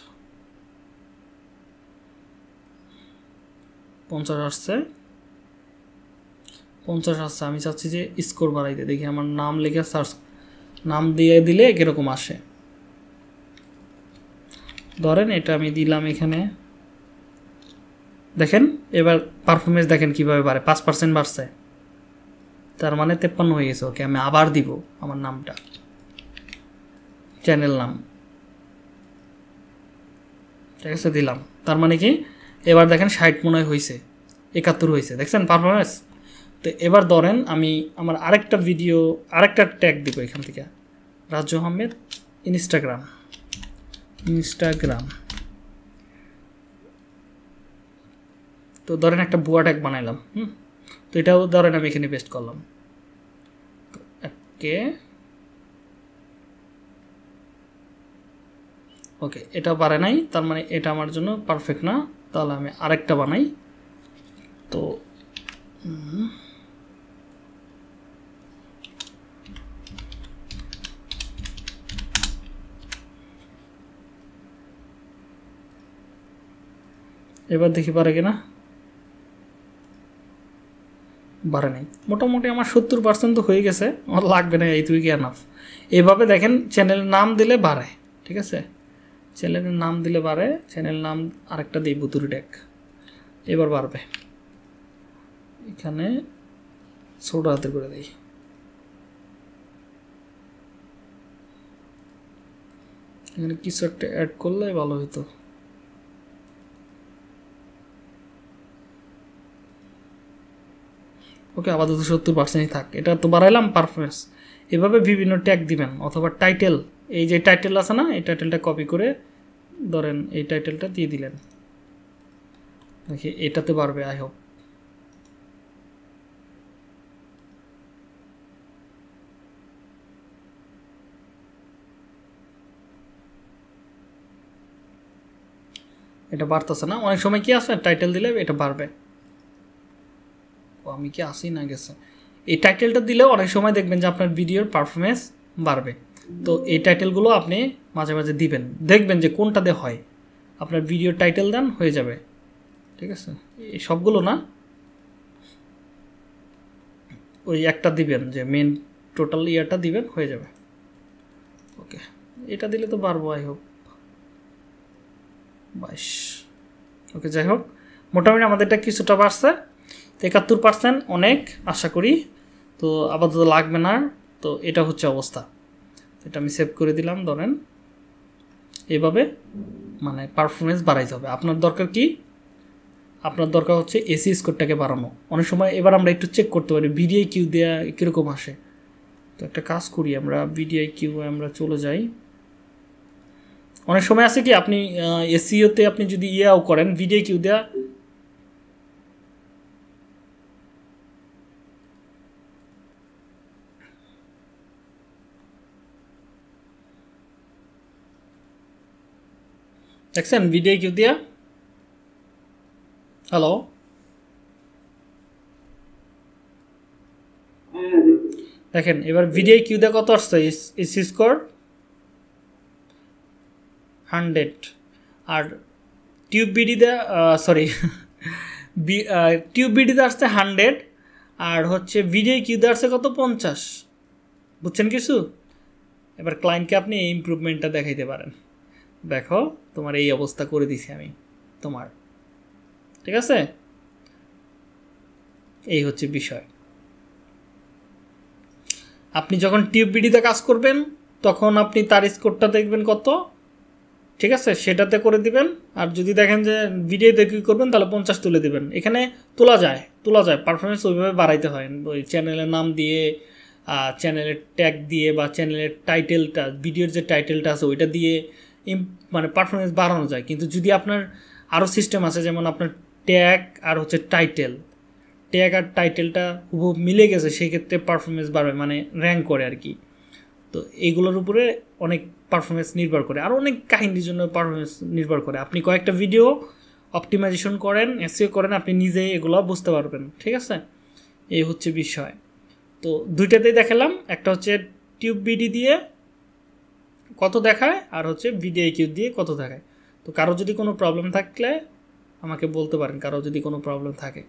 পঞ্চাশ আসছে। পঞ্চাশ আসছে। আমি চাচ্ছি যে স্কোর বাড়াইতে। দেখি আমার নাম লিখে সার্চ নাম দিয়ে দিলে কীরকম আসে। ধরেন এটা আমি দিলাম এখানে। দেখেন, এবার পারফরমেন্স দেখেন কীভাবে বাড়ে। পাঁচ পার্সেন্ট বাড়ছে। তার মানে তেপ্পান্ন হয়ে গেছে। ওকে আমি আবার দিব আমার নামটা। চ্যানেল নাম। ঠিক আছে, দিলাম। তার মানে কি? এবার দেখেন ষাট মনে হয় হয়েছে একাত্তর হয়েছে দেখছেন পারফরমেন্স তো এবার ধরেন আমি আমার আরেকটা ভিডিও আরেকটা ট্যাগ দিব এখান থেকে। রাজু আহমেদ ইনস্টাগ্রাম ইনস্টাগ্রাম তো ধরেন একটা বুয়া ট্যাগ বানাইলাম, হুম? তো এটাও ধরেন আমি এখানে পেস্ট করলাম। ওকে ওকে এটা পারে নাই, তার মানে এটা আমার জন্য পারফেক্ট না। তাহলে আমি আরেকটা বানাই। তো এবার দেখি পারে কিনা। বাড়ে নাই। মোটামুটি আমার সত্তর পার্সেন্ট তো হয়ে গেছে, আমার লাগবে না এই তুই কি এনাফ এভাবে দেখেন চ্যানেলের নাম দিলে বাড়ে, ঠিক আছে? চ্যানেলের নাম দিলে বাড়ে চ্যানেল নাম আরেকটা দিই বুতুরি ডেক। এবার বাড়বে। এখানে ছোট হাতে করে দিই। এখানে কিছু একটা অ্যাড করলে ভালো হতো ওকে, আপাতত সত্তর পার্সেন্টই থাক। এটা তো বাড়াইলাম পারফরমেন্স এভাবে বিভিন্ন ট্যাগ দিবেন, অথবা টাইটেল এই যে টাইটেল আছে না, এই টাইটেলটা কপি করে ধরেন এই টাইটেলটা দিয়ে দিলেন। দেখি, এটাতে পারবে আই হোপ এটা বাড়তেছে না? অনেক সময় কি আছে? টাইটেল দিলে এটা বাড়বে। আমি কি আসি না গেছে? এই টাইটেলটা দিলেও অনেক সময় দেখবেন যে আপনার ভিডিওর পারফরমেন্স বাড়বে। তো এই টাইটেলগুলো আপনি মাঝে মাঝে দিবেন। দেখবেন যে কোনটাতে হয়। আপনার ভিডিও টাইটেল দেন, হয়ে যাবে। ঠিক আছে? এই সবগুলো না? ওই একটা দিবেন যে মেন টোটাল ইয়ারটা দিবেন, হয়ে যাবে। ওকে এটা দিলে তো পারব আই হোক বাইশ। ওকে যাই হোক, মোটামুটি আমাদেরটা কিছুটা বাড়ছে। তো একাত্তর পার্সেন্ট অনেক, আশা করি। তো আপাতত লাগবে না। তো এটা হচ্ছে অবস্থা। এটা আমি সেভ করে দিলাম, ধরেন। এভাবে মানে পারফরমেন্স বাড়াইতে হবে। আপনার দরকার কি? আপনার দরকার হচ্ছে এসি স্কোরটাকে বাড়ানো। অনেক সময় এবার আমরা একটু চেক করতে পারি বিডিআই কিউ দেওয়া কীরকম আসে। তো একটা কাজ করি আমরা বিডিআই কিউ আমরা চলে যাই। অনেক সময় আছে কি, আপনি এসিওতে আপনি যদি ইয়েও করেন ভিডিও কিউ দেওয়া দেখছেন ভিডিও কিউ দিয়া হ্যালো হ্যাঁ দেখেন, এবার ভিডিও কিউ দিয়ে কত আসছে? SEO score hundred. আর টিউব বিডি বিডিতে সরি টিউব বিডিতে আসছে হান্ড্রেড। আর হচ্ছে ভিডিও কিউতে আসছে কত? পঞ্চাশ। বুঝছেন কিছু? এবার ক্লায়েন্টকে আপনি এই ইম্প্রুভমেন্টটা দেখাইতে পারেন। দেখো, তোমার এই অবস্থা করে দিছি আমি, তোমার। ঠিক আছে? এই হচ্ছে বিষয়। আপনি যখন টিউব বিডিতে কাজ করবেন, তখন আপনি তার স্কোরটা দেখবেন কত? ঠিক আছে? সেটাতে করে দিবেন। আর যদি দেখেন যে ভিডিওতে কী করবেন, তাহলে পঞ্চাশ তুলে দিবেন। এখানে তোলা যায় তোলা যায়। পারফরমেন্স ওইভাবে বাড়াইতে হয়। ওই চ্যানেলের নাম দিয়ে চ্যানেলের ট্যাগ দিয়ে বা চ্যানেলের টাইটেলটা ভিডিওর যে টাইটেলটা আছে, ওইটা দিয়ে মানে পারফরমেন্স বাড়ানো যায়। কিন্তু যদি আপনার আরও সিস্টেম আছে, যেমন আপনার ট্যাগ আর হচ্ছে টাইটেল ট্যাগ আর টাইটেলটা হুবহু মিলে গেছে, সেই ক্ষেত্রে পারফরমেন্স বাড়বে মানে র্যাঙ্ক করে আর কি। তো এইগুলোর উপরে অনেক পারফরমেন্স নির্ভর করে। আর অনেক কাহিনীর জন্য পারফরমেন্স নির্ভর করে। আপনি কয়েকটা ভিডিও অপটিমাইজেশন করেন এসিও করেন, আপনি নিজেই এগুলো বুঝতে পারবেন, ঠিক আছে? এই হচ্ছে বিষয়। তো দুইটাতেই দেখালাম। একটা হচ্ছে টিউব বিডি দিয়ে কত দেখায় আর হচ্ছে ভিডিও কিউ দিয়ে কত দেখায়। তো কারও যদি কোনো প্রবলেম থাকলে আমাকে বলতে পারেন কারও যদি কোনো প্রবলেম থাকে।